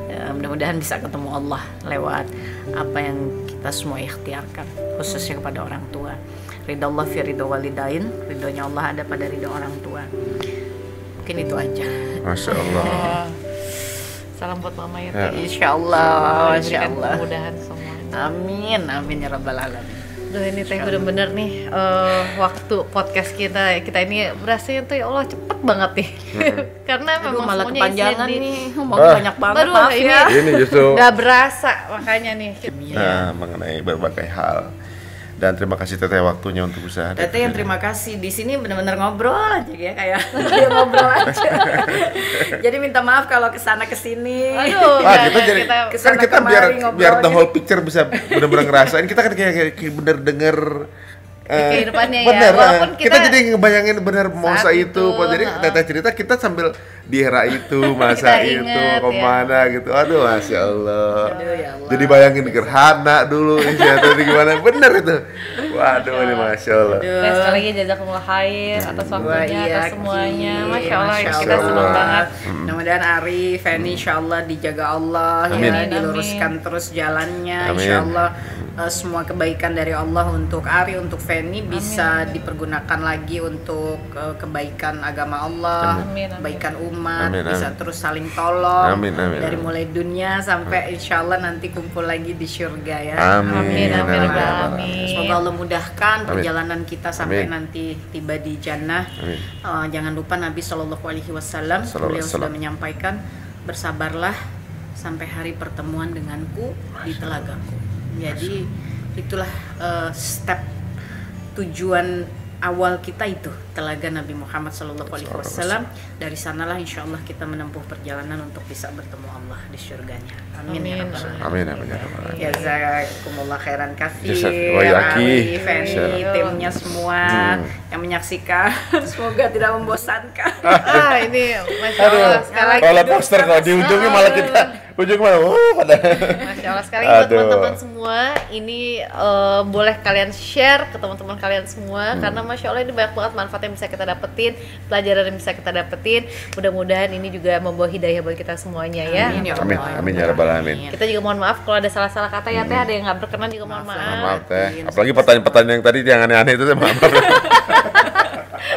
Ya, mudah-mudahan bisa ketemu Allah lewat apa yang kita semua ikhtiarkan khususnya kepada orang tua. Ridho Allah fi ridho walidain ridhonya Allah ada pada ridho orang tua. Mungkin itu aja. Masya Allah. Salam buat mama ya, Ya. Insya Allah Insya Allah. kemudahan semua Amin Amin ya Rabbal Alamin Duh ini teh bener-bener nih eh, waktu podcast kita. Kita ini berasanya tuh ya Allah cepet banget nih. Karena Aduh memang malah semuanya kepanjangan isinya di- nih. Ngomong Ah. banyak banget Aduh, maaf ini- ya. Ini justru nggak berasa makanya nih. Nah mengenai berbagai hal dan terima kasih teteh waktunya untuk bisa hadir Teteh yang terima kasih di sini benar-benar ngobrol aja ya kayak dia ngobrol aja. Jadi minta maaf kalau ke sana ke sini. aduh Wah, kita jadi kita kan kita biar biar the whole picture bisa benar-benar ngerasain. Kita kan kayak, kayak, kayak bener denger eh, kehidupannya ya. bener, Walaupun kita, kita jadi ngebayangin bener masa itu, itu, jadi heeh. teteh cerita kita sambil di era itu, masa Kita itu, inget, ya. ke mana gitu. Aduh, masya Allah. Aduh, ya Allah. Jadi bayangin gerhana dulu, isi atau di gimana bener itu. Waduh, ini masya Allah. Aduh. Sekali lagi jazakumullah khair atas waktunya, iya, atas semuanya. Masya Allah, Masya kita senang banget. Mudah-mudahan Ari, Feni insya Allah dijaga Allah Amin. ya, Amin, diluruskan terus jalannya. Amin. Insya Allah eh, semua kebaikan dari Allah untuk Ari, untuk Feni bisa dipergunakan lagi untuk eh, kebaikan agama Allah, Amin, amin. kebaikan umat, Amin, bisa amin. terus saling tolong Amin, amin, dari amin. mulai dunia sampai insya Allah nanti kumpul lagi di surga ya. Amin. Amin, amin, Amin. amin. Semoga Allah mudahkan Amin. perjalanan kita sampai Amin. nanti tiba di jannah. Amin. Uh, jangan lupa Nabi Shallallahu Alaihi Wasallam beliau sudah menyampaikan bersabarlah sampai hari pertemuan denganku di telagaku. Jadi itulah uh, step tujuan awal kita itu telaga Nabi Muhammad Shallallahu Alaihi Wasallam. Dari sanalah Insya Allah kita menempuh perjalanan untuk bisa bertemu Allah di surganya. Amin, ya Amin. Rabbal Alamin. Amin, amin, ya Rabbal Alamin. Jazakumullah khairan kasih yaki. Ali, Feni, timnya semua Hmm. yang menyaksikan semoga tidak membosankan Ah, ini Masya Aduh, Allah, sekali lagi. kalau poster kalau di ujungnya malah kita ujung mana? Oh, pada. Masya Allah sekali buat Aduh. teman-teman semua ini eh, boleh kalian share ke teman-teman kalian semua Hmm. karena Masya Allah ini banyak banget manfaat yang bisa kita dapetin pelajaran yang bisa kita dapetin mudah-mudahan ini juga membawa hidayah buat kita semuanya ya Amin, ya Amin, Rabbal amin ya rabbal alamin. kita juga mohon maaf kalau ada salah-salah kata ya teh ada yang nggak berkenan juga mohon Maaf maaf, Maaf teh. Apalagi pertanyaan-pertanyaan yang tadi yang aneh-aneh itu saya maaf.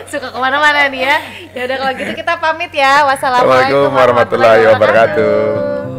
suka ke mana-mana nih ya ya udah kalau gitu kita pamit ya wassalamualaikum Assalamualaikum warahmatullahi wabarakatuh.